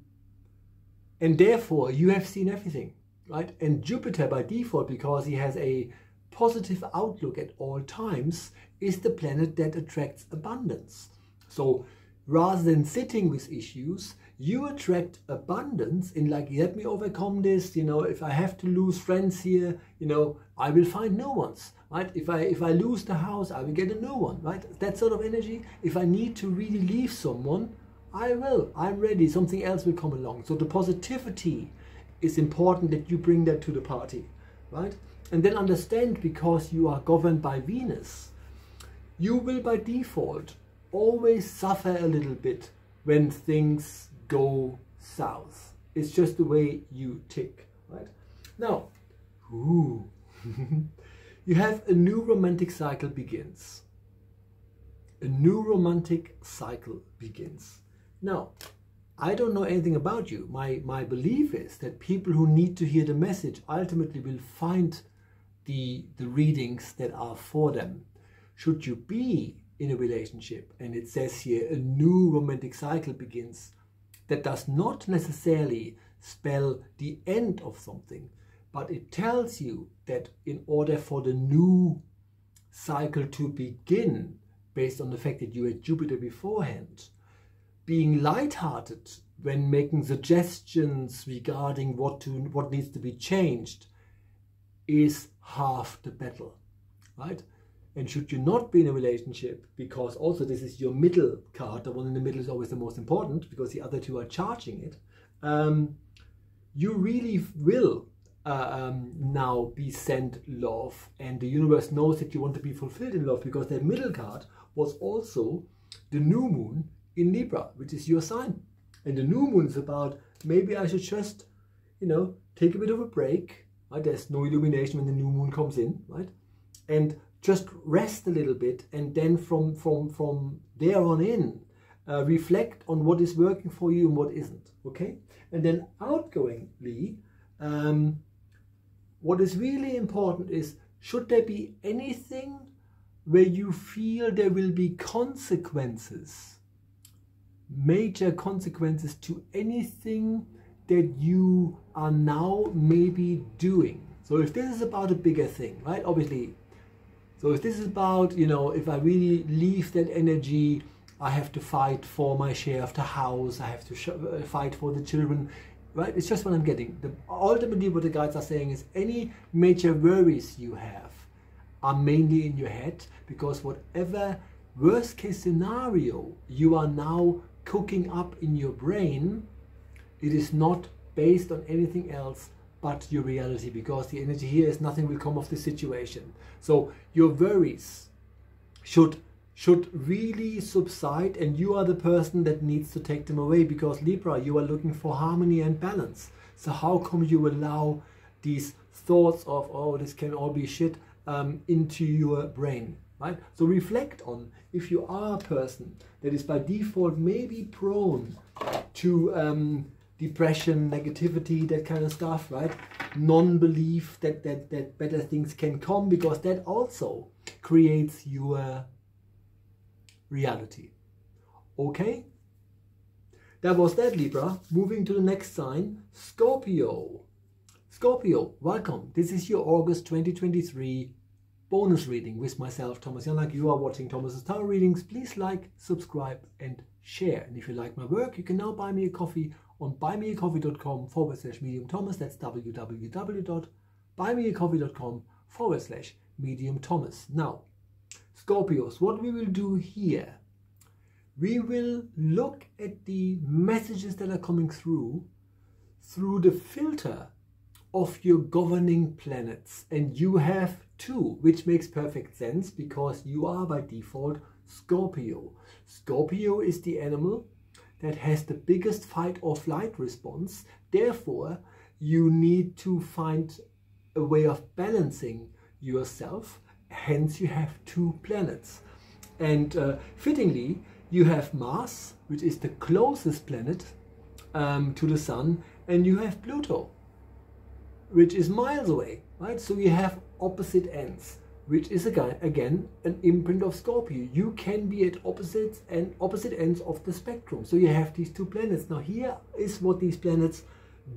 and therefore you have seen everything, right? And Jupiter by default, because he has a positive outlook at all times, is the planet that attracts abundance. So rather than sitting with issues, you attract abundance in like let me overcome this you know if i have to lose friends here you know i will find new ones right if i if i lose the house i will get a new one right that sort of energy if i need to really leave someone i will i'm ready something else will come along so the positivity is important that you bring that to the party right and then understand because you are governed by venus you will by default always suffer a little bit when things go south. It's just the way you tick, right? Now, ooh, you have a new romantic cycle begins. A new romantic cycle begins. Now, I don't know anything about you. My, my belief is that people who need to hear the message ultimately will find the, the readings that are for them. Should you be in a relationship and it says here a new romantic cycle begins, that does not necessarily spell the end of something, but it tells you that in order for the new cycle to begin, based on the fact that you had Jupiter beforehand, being light-hearted when making suggestions regarding what to what needs to be changed is half the battle right? And should you not be in a relationship because also this is your middle card the one in the middle is always the most important because the other two are charging it um, you really will uh, um, now be sent love and the universe knows that you want to be fulfilled in love because that middle card was also the new moon in Libra, which is your sign. And the new moon is about maybe I should just, you know, take a bit of a break. Right? There's no illumination when the new moon comes in, right? And just rest a little bit, and then from from from there on in, uh, reflect on what is working for you and what isn't. Okay, and then outgoingly, um, what is really important is should there be anything where you feel there will be consequences major consequences to anything that you are now maybe doing. So if this is about a bigger thing, right? Obviously, so if this is about, you know, if I really leave that energy, I have to fight for my share of the house, I have to uh, fight for the children, right? It's just what I'm getting. The, ultimately, what the guides are saying is any major worries you have are mainly in your head because whatever worst case scenario you are now cooking up in your brain, it is not based on anything else but your reality because the energy here is nothing will come of the situation. So your worries should should really subside and you are the person that needs to take them away because Libra you are looking for harmony and balance. So how come you allow these thoughts of oh this can all be shit um, into your brain? Right? So reflect on if you are a person that is by default maybe prone to um, depression, negativity, that kind of stuff, right? Non-belief that, that, that better things can come because that also creates your reality. Okay? That was that Libra. Moving to the next sign, Scorpio. Scorpio, welcome. This is your August 2023 bonus reading with myself, Thomas Janak. You are watching Thomas's Tarot readings. Please like, subscribe, and share. And if you like my work, you can now buy me a coffee on buymeacoffee.com forward slash medium Thomas. That's www.buymeacoffee.com forward slash medium Thomas. Now, Scorpios, what we will do here, we will look at the messages that are coming through through the filter of your governing planets. And you have two, which makes perfect sense because you are by default Scorpio. Scorpio is the animal that has the biggest fight or flight response. Therefore, you need to find a way of balancing yourself. Hence, you have two planets. And uh, fittingly, you have Mars, which is the closest planet um, to the Sun, and you have Pluto, which is miles away, right? So you have opposite ends, which is again, again an imprint of Scorpio. You can be at opposites and opposite ends of the spectrum. So you have these two planets. Now here is what these planets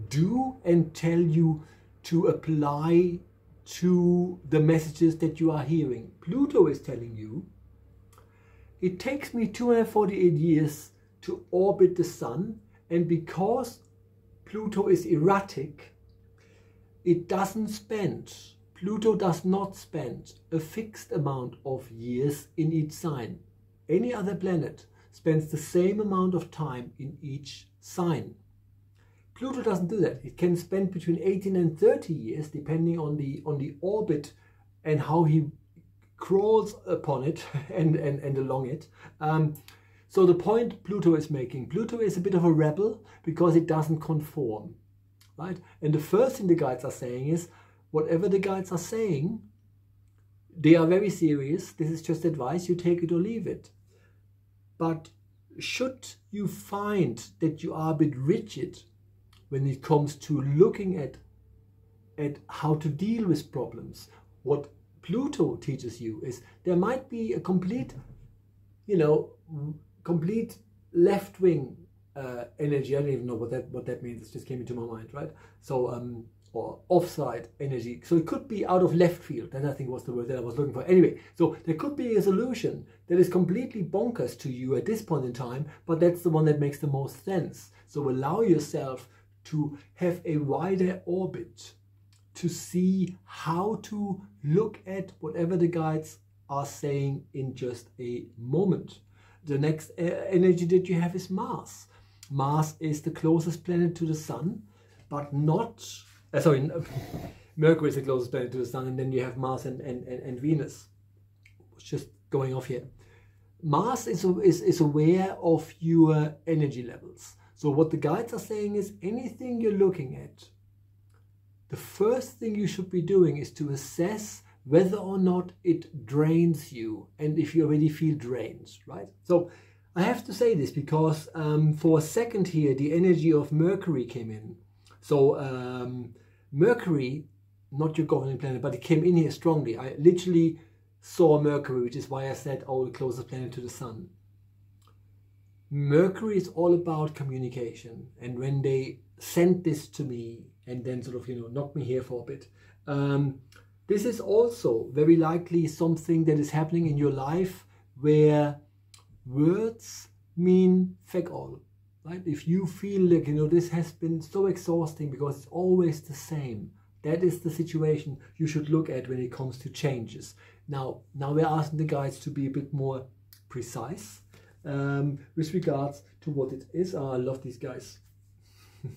do and tell you to apply to the messages that you are hearing. Pluto is telling you, it takes me 248 years to orbit the sun and because Pluto is erratic, it doesn't spend Pluto does not spend a fixed amount of years in each sign. Any other planet spends the same amount of time in each sign. Pluto doesn't do that. It can spend between 18 and 30 years depending on the on the orbit and how he crawls upon it and, and, and along it. Um, so the point Pluto is making, Pluto is a bit of a rebel because it doesn't conform, right? And the first thing the guides are saying is, whatever the guides are saying, they are very serious. This is just advice. You take it or leave it. But should you find that you are a bit rigid when it comes to looking at at how to deal with problems, what Pluto teaches you is there might be a complete, you know, complete left wing uh, energy. I don't even know what that what that means. It just came into my mind, right? So um, or offside energy. So it could be out of left field. That I think was the word that I was looking for. Anyway, so there could be a solution that is completely bonkers to you at this point in time, but that's the one that makes the most sense. So allow yourself to have a wider orbit to see how to look at whatever the guides are saying in just a moment. The next uh, energy that you have is Mars. Mars is the closest planet to the Sun, but not uh, sorry, Mercury is the closest planet to the Sun, and then you have Mars and, and, and, and Venus. Just going off here. Mars is, is, is aware of your energy levels. So what the guides are saying is anything you're looking at, the first thing you should be doing is to assess whether or not it drains you and if you already feel drained, right? So I have to say this because um, for a second here, the energy of Mercury came in. So um, Mercury, not your governing planet, but it came in here strongly. I literally saw Mercury, which is why I said, oh, the closest planet to the sun. Mercury is all about communication. And when they sent this to me and then sort of, you know, knocked me here for a bit, um, this is also very likely something that is happening in your life where words mean fuck all right? If you feel like you know this has been so exhausting because it's always the same that is the situation you should look at when it comes to changes. Now now we're asking the guides to be a bit more precise um, with regards to what it is. Oh, i love these guys.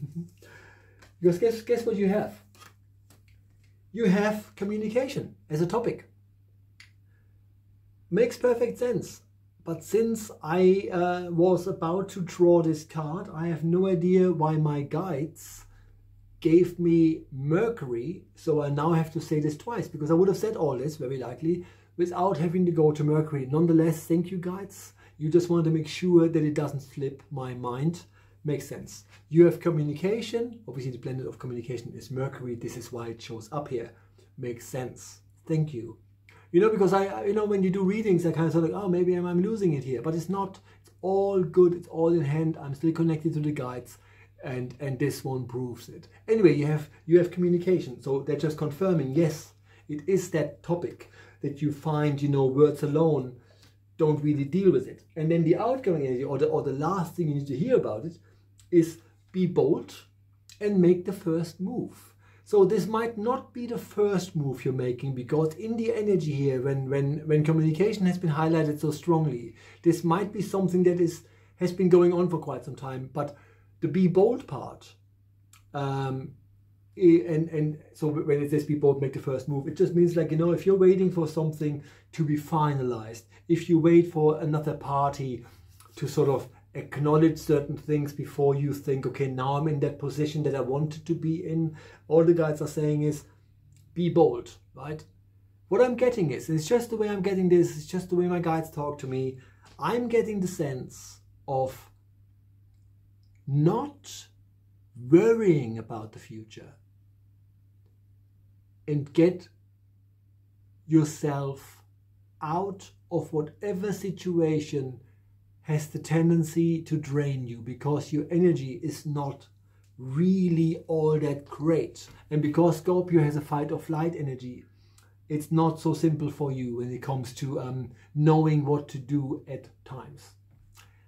Because guess guess what you have? You have communication as a topic. Makes perfect sense but since I uh, was about to draw this card, I have no idea why my guides gave me Mercury. So I now have to say this twice because I would have said all this very likely without having to go to Mercury. Nonetheless, thank you guides. You just want to make sure that it doesn't slip my mind. Makes sense. You have communication. Obviously the planet of communication is Mercury. This is why it shows up here. Makes sense. Thank you you know, because I, you know, when you do readings, I kind of sort like, oh, maybe I'm, I'm losing it here, but it's not. It's all good. It's all in hand. I'm still connected to the guides, and and this one proves it. Anyway, you have you have communication, so they're just confirming. Yes, it is that topic that you find, you know, words alone don't really deal with it. And then the outgoing energy, or the or the last thing you need to hear about it, is be bold and make the first move so this might not be the first move you're making because in the energy here, when, when, when communication has been highlighted so strongly, this might be something that is has been going on for quite some time. But the be bold part, um, and and so when it says be bold, make the first move, it just means like you know if you're waiting for something to be finalized, if you wait for another party to sort of acknowledge certain things before you think, okay, now I'm in that position that I wanted to be in. All the guides are saying is be bold, right? What I'm getting is, it's just the way I'm getting this, it's just the way my guides talk to me. I'm getting the sense of not worrying about the future and get yourself out of whatever situation has the tendency to drain you because your energy is not really all that great. And because Scorpio has a fight or flight energy, it's not so simple for you when it comes to um, knowing what to do at times.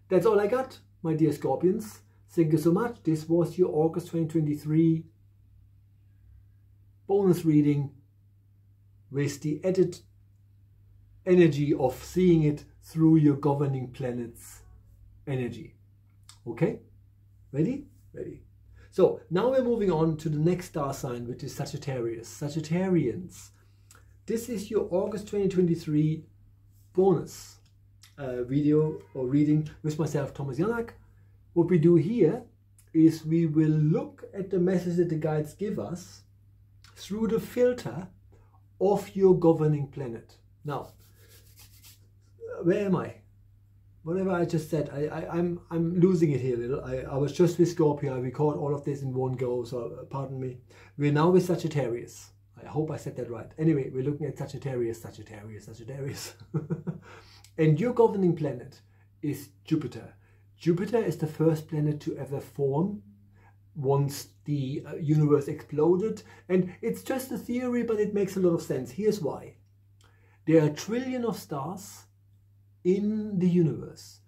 That's all I got, my dear Scorpions. Thank you so much. This was your August 2023 bonus reading with the added energy of seeing it through your governing planet's energy. Okay? Ready? Ready. So now we're moving on to the next star sign, which is Sagittarius. Sagittarians. This is your August 2023 bonus uh, video or reading with myself, Thomas Janak. What we do here is we will look at the message that the guides give us through the filter of your governing planet. Now, where am I? whatever I just said, I, I, am I'm, I'm losing it here a little. I, I was just with Scorpio. I record all of this in one go, so uh, pardon me. We're now with Sagittarius. I hope I said that right. Anyway, we're looking at Sagittarius, Sagittarius, Sagittarius. and your governing planet is Jupiter. Jupiter is the first planet to ever form once the uh, universe exploded. And it's just a theory, but it makes a lot of sense. Here's why. There are a trillion of stars in the universe.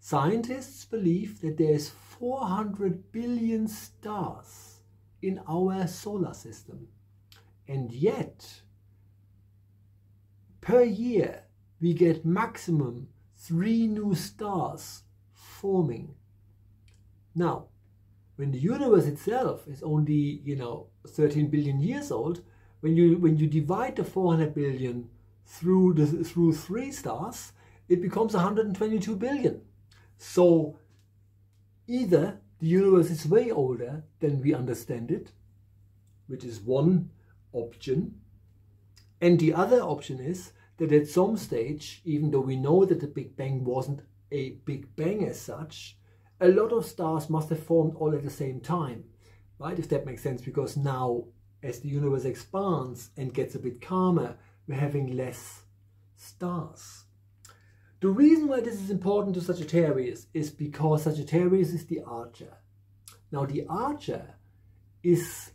Scientists believe that there's 400 billion stars in our solar system. And yet, per year, we get maximum three new stars forming. Now, when the universe itself is only, you know, 13 billion years old, when you when you divide the 400 billion through the through three stars, it becomes 122 billion. So either the universe is way older than we understand it, which is one option, and the other option is that at some stage, even though we know that the Big Bang wasn't a Big Bang as such, a lot of stars must have formed all at the same time, right? If that makes sense, because now as the universe expands and gets a bit calmer, we're having less stars. The reason why this is important to Sagittarius is because Sagittarius is the archer. Now the archer is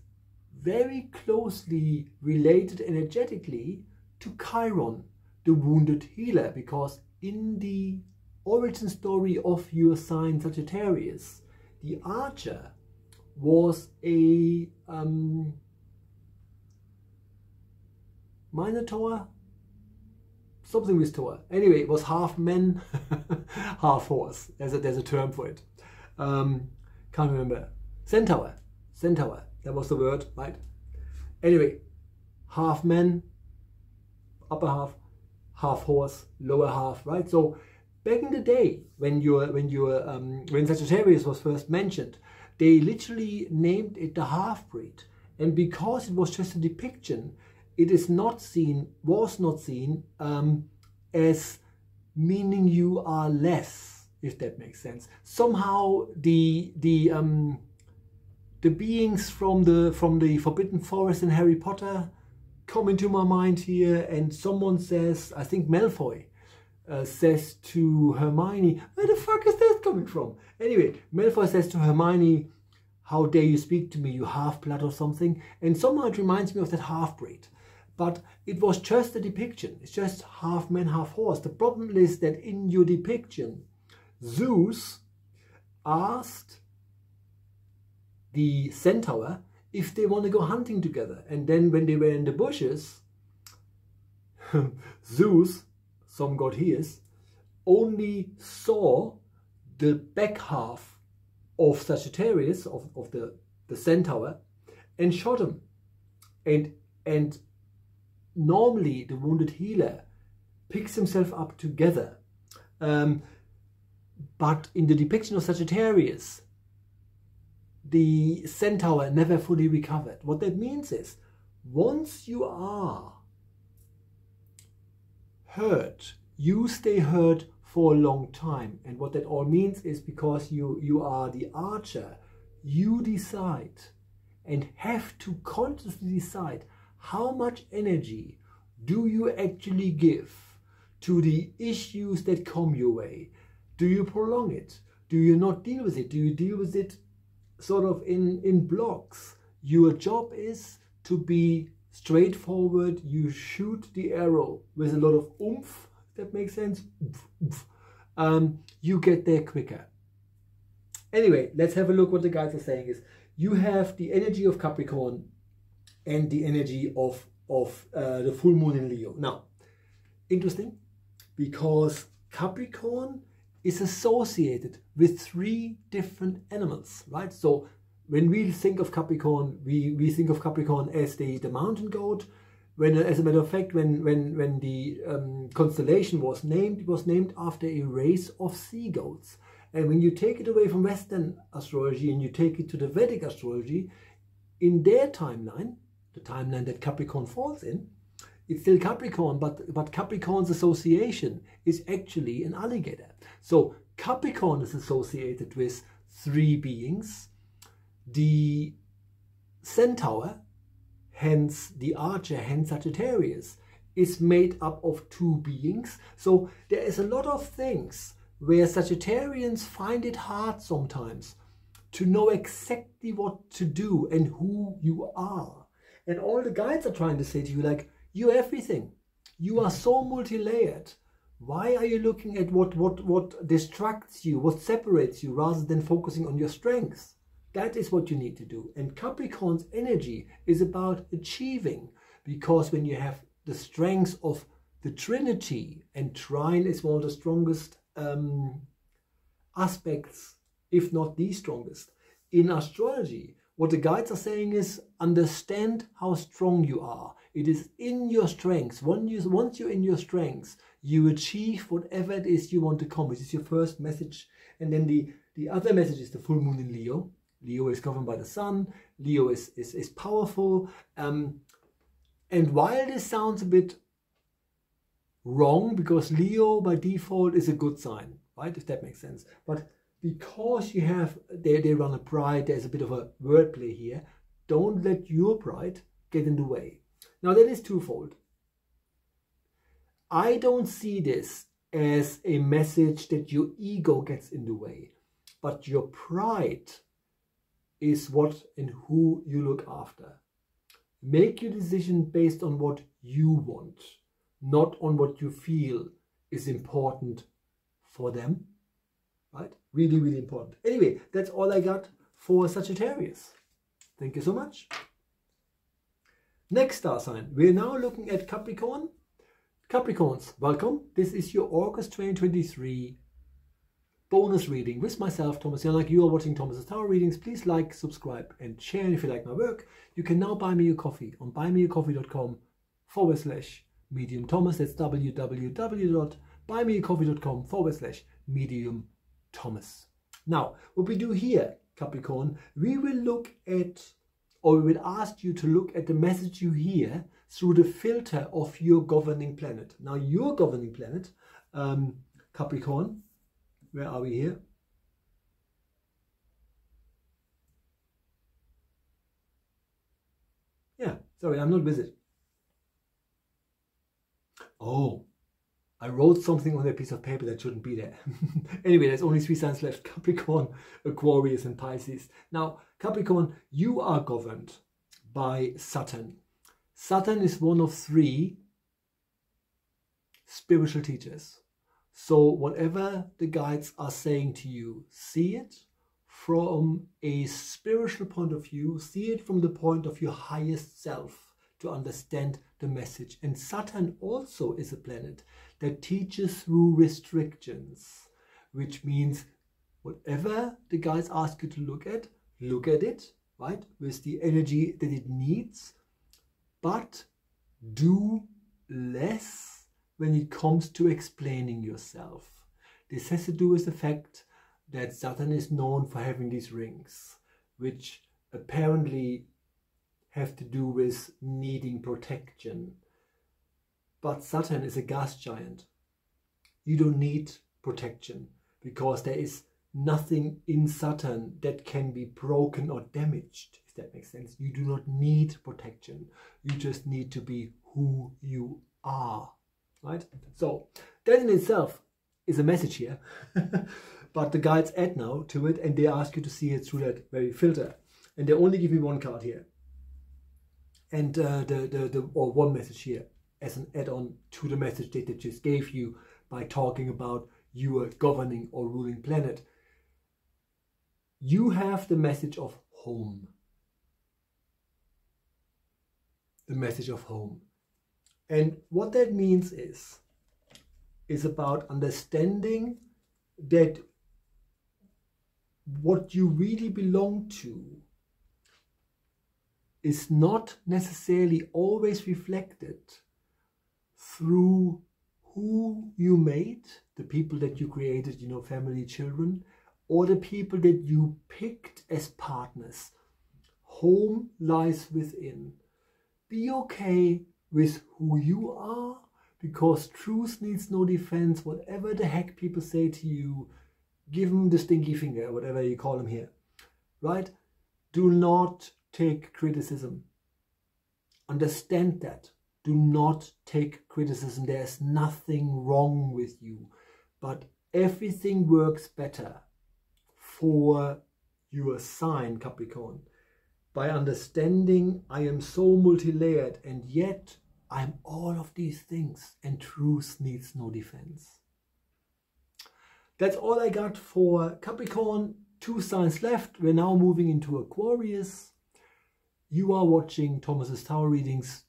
very closely related energetically to Chiron, the wounded healer, because in the origin story of your sign Sagittarius, the archer was a um, Minotaur, something with Thor. Anyway, it was half man, half horse. There's a, there's a term for it. Um, can't remember. Centaur. Centaur. That was the word, right? Anyway, half man, upper half, half horse, lower half, right? So back in the day when you when you um, when Sagittarius was first mentioned, they literally named it the half breed, and because it was just a depiction, it is not seen was not seen um, as meaning you are less, if that makes sense. Somehow the the um, the beings from the from the Forbidden Forest in Harry Potter come into my mind here, and someone says, I think Malfoy uh, says to Hermione, where the fuck is that coming from? Anyway, Malfoy says to Hermione, how dare you speak to me, you half-blood or something? And somehow it reminds me of that half-breed. But it was just a depiction. It's just half man, half horse. The problem is that in your depiction, Zeus asked the centaur if they want to go hunting together. And then when they were in the bushes, Zeus some god he is, only saw the back half of Sagittarius, of, of the, the centaur, and shot him. And, and normally the wounded healer picks himself up together. Um, but in the depiction of Sagittarius, the centaur never fully recovered. What that means is, once you are hurt. You stay hurt for a long time. And what that all means is because you, you are the archer, you decide and have to consciously decide how much energy do you actually give to the issues that come your way. Do you prolong it? Do you not deal with it? Do you deal with it sort of in, in blocks? Your job is to be straightforward. You shoot the arrow with a lot of oomph. That makes sense. Oomph, oomph. Um, you get there quicker. Anyway, let's have a look what the guys are saying is you have the energy of Capricorn and the energy of, of uh, the full moon in Leo. Now, interesting because Capricorn is associated with three different animals, right? So when we think of Capricorn, we, we think of Capricorn as the, the mountain goat. When, as a matter of fact, when, when, when the um, constellation was named, it was named after a race of sea goats. And when you take it away from Western astrology and you take it to the Vedic astrology, in their timeline, the timeline that Capricorn falls in, it's still Capricorn, but, but Capricorn's association is actually an alligator. So Capricorn is associated with three beings. The centaur, hence the archer, hence Sagittarius, is made up of two beings. So there is a lot of things where Sagittarians find it hard sometimes to know exactly what to do and who you are. And all the guides are trying to say to you, like, you're everything. You are so multi-layered. Why are you looking at what, what, what distracts you, what separates you, rather than focusing on your strengths? That is what you need to do. And Capricorn's energy is about achieving, because when you have the strengths of the Trinity, and Trine is one of the strongest um, aspects, if not the strongest, in astrology. What the guides are saying is understand how strong you are. It is in your strengths. Once, you, once you're in your strengths, you achieve whatever it is you want to accomplish. Is your first message. And then the, the other message is the full moon in Leo. Leo is governed by the sun. Leo is, is, is powerful. Um, and while this sounds a bit wrong, because Leo by default is a good sign, right? If that makes sense. But because you have, they, they run a pride, there's a bit of a wordplay here. Don't let your pride get in the way. Now that is twofold. I don't see this as a message that your ego gets in the way, but your pride is what and who you look after. Make your decision based on what you want, not on what you feel is important for them. Right? Really, really important. Anyway, that's all I got for Sagittarius. Thank you so much. Next star sign. We're now looking at Capricorn. Capricorns, welcome. This is your August 2023 bonus reading with myself, Thomas Like You are watching Thomas's Tarot readings. Please like, subscribe, and share. If you like my work, you can now buy me a coffee on buymeacoffee.com forward slash medium Thomas. That's www.buymeacoffee.com forward slash medium Thomas. Now, what we do here, Capricorn, we will look at, or we will ask you to look at the message you hear through the filter of your governing planet. Now, your governing planet, um, Capricorn, where are we here? Yeah, sorry, I'm not with it. Oh, I wrote something on a piece of paper that shouldn't be there. anyway, there's only three signs left, Capricorn, Aquarius and Pisces. Now, Capricorn, you are governed by Saturn. Saturn is one of three spiritual teachers. So whatever the guides are saying to you, see it from a spiritual point of view, see it from the point of your highest self to understand the message. And Saturn also is a planet that teaches through restrictions, which means whatever the guides ask you to look at, look at it, right, with the energy that it needs, but do less when it comes to explaining yourself. This has to do with the fact that Saturn is known for having these rings, which apparently have to do with needing protection. But Saturn is a gas giant. You don't need protection because there is nothing in Saturn that can be broken or damaged, if that makes sense. You do not need protection. You just need to be who you are right? So that in itself is a message here, but the guides add now to it and they ask you to see it through that very filter. And they only give me one card here. And uh, the, the, the, or one message here as an add-on to the message that they just gave you by talking about your governing or ruling planet. You have the message of home. The message of home. And what that means is, is about understanding that what you really belong to is not necessarily always reflected through who you made, the people that you created, you know, family, children, or the people that you picked as partners. Home lies within. Be okay with who you are because truth needs no defense. Whatever the heck people say to you, give them the stinky finger, whatever you call them here, right? Do not take criticism. Understand that. Do not take criticism. There's nothing wrong with you, but everything works better for your sign, Capricorn. By understanding I am so multi-layered and yet I'm all of these things and truth needs no defense. That's all I got for Capricorn. Two signs left. We're now moving into Aquarius. You are watching Thomas's Tarot Readings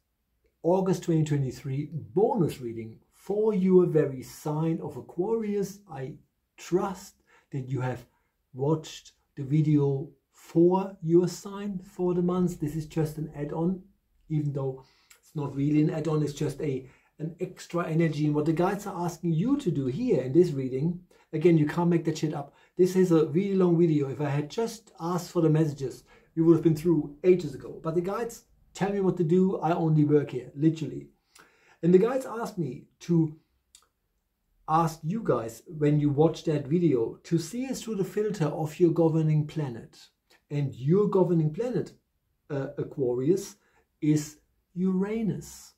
August 2023 bonus reading for your very sign of Aquarius. I trust that you have watched the video for your sign for the month. This is just an add-on, even though it's not really an add-on, it's just a an extra energy. And what the guides are asking you to do here in this reading, again, you can't make that shit up. This is a really long video. If I had just asked for the messages, we would have been through ages ago. But the guides tell me what to do. I only work here, literally. And the guides asked me to ask you guys, when you watch that video, to see it through the filter of your governing planet. And your governing planet, uh, Aquarius, is Uranus.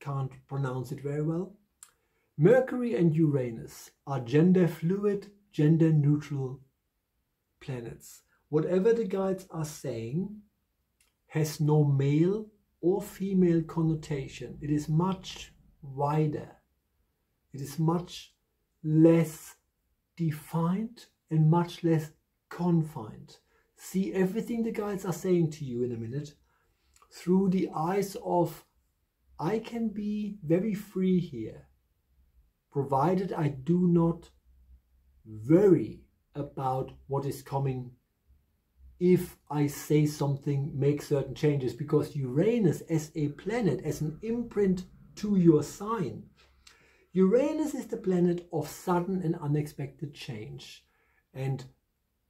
Can't pronounce it very well. Mercury and Uranus are gender fluid, gender neutral planets. Whatever the guides are saying, has no male or female connotation. It is much wider. It is much less defined and much less confined. See everything the guides are saying to you in a minute through the eyes of I can be very free here, provided I do not worry about what is coming if I say something, make certain changes, because Uranus as a planet, as an imprint to your sign, Uranus is the planet of sudden and unexpected change. And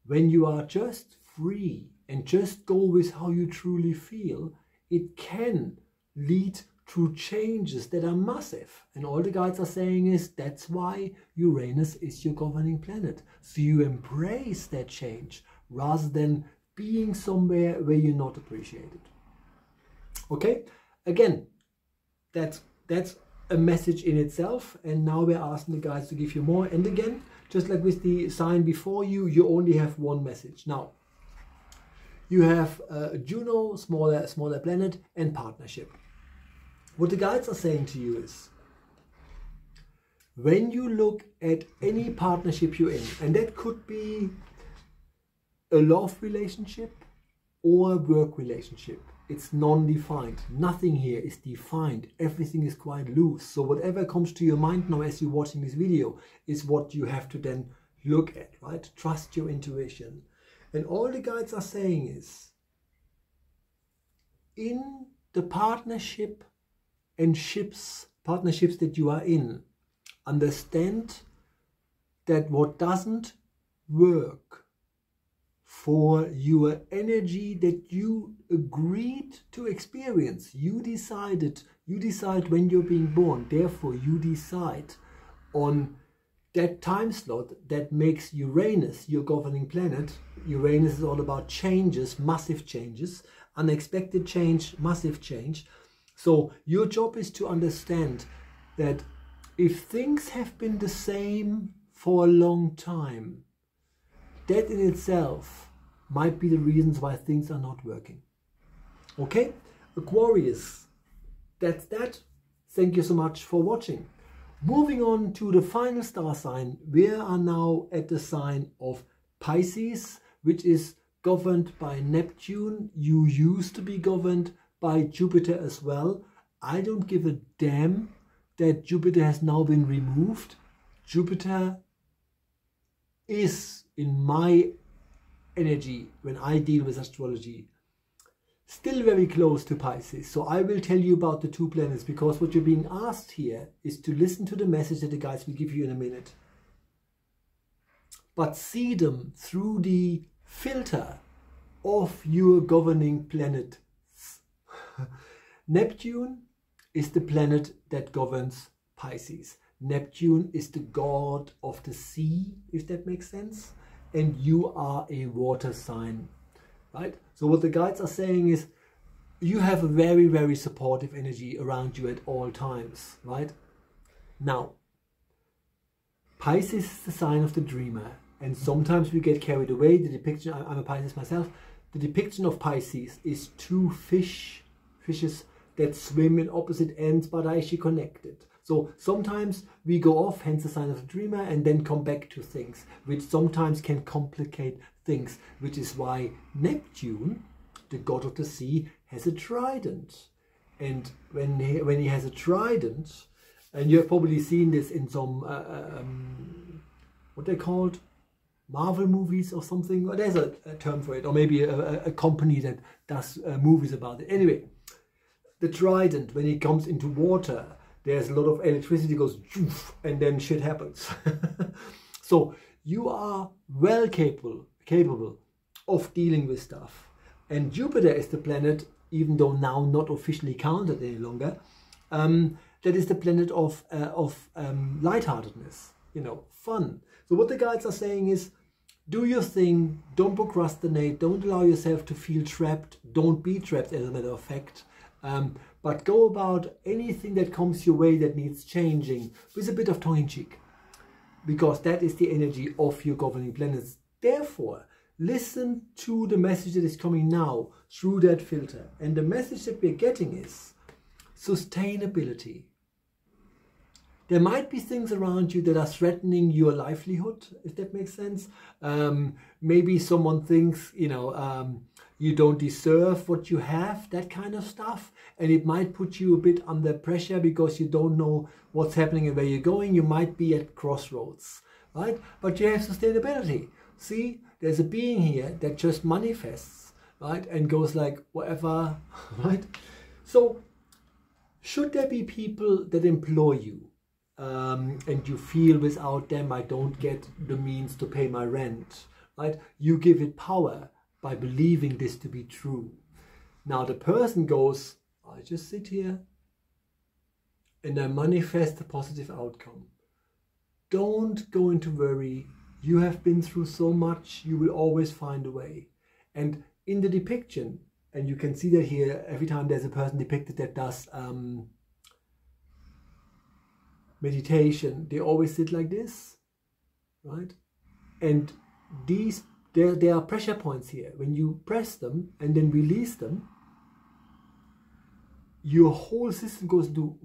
when you are just free and just go with how you truly feel, it can lead to changes that are massive. And all the guides are saying is that's why Uranus is your governing planet. So you embrace that change rather than being somewhere where you're not appreciated. Okay, again, that's that's a message in itself, and now we're asking the guys to give you more. And again, just like with the sign before you, you only have one message. Now, you have uh, Juno, smaller smaller planet, and partnership. What the guides are saying to you is, when you look at any partnership you're in, and that could be a love relationship or a work relationship. It's non-defined. Nothing here is defined. Everything is quite loose. So whatever comes to your mind now as you're watching this video is what you have to then look at, right? Trust your intuition. And all the guides are saying is, in the partnership and ships, partnerships that you are in, understand that what doesn't work for your energy that you agreed to experience. You decided, you decide when you're being born. Therefore, you decide on that time slot that makes Uranus your governing planet. Uranus is all about changes, massive changes, unexpected change, massive change. So your job is to understand that if things have been the same for a long time, that in itself might be the reasons why things are not working. Okay, Aquarius, that's that. Thank you so much for watching. Moving on to the final star sign, we are now at the sign of Pisces, which is governed by Neptune. You used to be governed by Jupiter as well. I don't give a damn that Jupiter has now been removed. Jupiter is in my energy when I deal with astrology still very close to Pisces. So I will tell you about the two planets because what you're being asked here is to listen to the message that the guides will give you in a minute. But see them through the filter of your governing planet. Neptune is the planet that governs Pisces. Neptune is the god of the sea, if that makes sense. And you are a water sign, right? So what the guides are saying is you have a very, very supportive energy around you at all times, right? Now, Pisces is the sign of the dreamer. And sometimes we get carried away. The depiction, I'm a Pisces myself, the depiction of Pisces is two fish, fishes that swim in opposite ends but are actually connected. So sometimes we go off, hence the sign of the dreamer, and then come back to things, which sometimes can complicate things, which is why Neptune, the god of the sea, has a trident. And when he, when he has a trident, and you have probably seen this in some, uh, uh um, what they called, Marvel movies or something. There's a, a term for it, or maybe a, a company that does uh, movies about it. Anyway, the trident, when it comes into water, there's a lot of electricity goes and then shit happens. so you are well capable, capable of dealing with stuff. And Jupiter is the planet, even though now not officially counted any longer, um, that is the planet of, uh, of um, lightheartedness, you know, fun. So what the guides are saying is, do your thing, don't procrastinate, don't allow yourself to feel trapped, don't be trapped as a matter of fact. Um, but go about anything that comes your way that needs changing with a bit of tongue in cheek, because that is the energy of your governing planets. Therefore, listen to the message that is coming now through that filter. And the message that we're getting is sustainability. There might be things around you that are threatening your livelihood, if that makes sense. Um, maybe someone thinks, you know, um, you don't deserve what you have, that kind of stuff. And it might put you a bit under pressure because you don't know what's happening and where you're going. You might be at crossroads, right? But you have sustainability. See, there's a being here that just manifests, right? And goes like, whatever, right? So, should there be people that employ you um, and you feel without them I don't get the means to pay my rent, right? You give it power by believing this to be true. Now the person goes, I just sit here and I manifest a positive outcome. Don't go into worry. You have been through so much, you will always find a way. And in the depiction, and you can see that here every time there's a person depicted that does um, meditation, they always sit like this, right? And these there, there are pressure points here. When you press them and then release them, your whole system goes into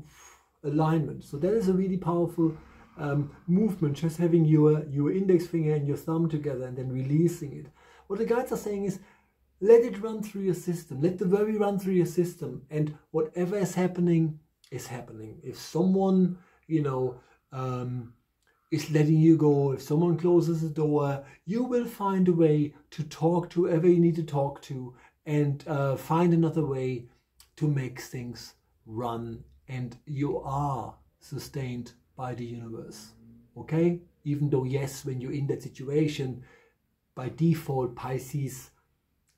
alignment. So that is a really powerful um, movement, just having your, your index finger and your thumb together and then releasing it. What the guides are saying is, let it run through your system. Let the worry run through your system. And whatever is happening is happening. If someone, you know, um, is letting you go. If someone closes the door, you will find a way to talk to whoever you need to talk to and uh, find another way to make things run. And you are sustained by the universe. Okay? Even though, yes, when you're in that situation, by default, Pisces,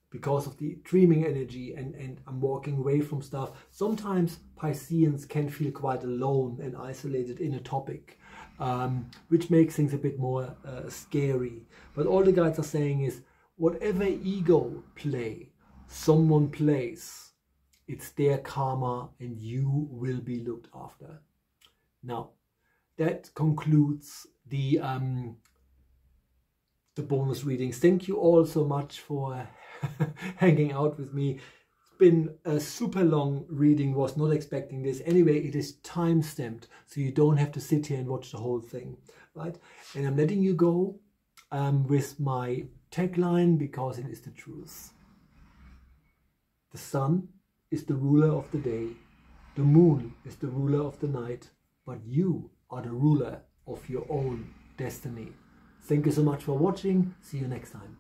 because of the dreaming energy and, and I'm walking away from stuff, sometimes Pisceans can feel quite alone and isolated in a topic um, which makes things a bit more uh, scary. But all the guides are saying is whatever ego play someone plays, it's their karma and you will be looked after. Now, that concludes the um, the bonus readings. Thank you all so much for hanging out with me It's been a super long reading, was not expecting this. Anyway, it is time stamped, so you don't have to sit here and watch the whole thing, right? And I'm letting you go um, with my tagline because it is the truth. The sun is the ruler of the day, the moon is the ruler of the night, but you are the ruler of your own destiny. Thank you so much for watching. See you next time.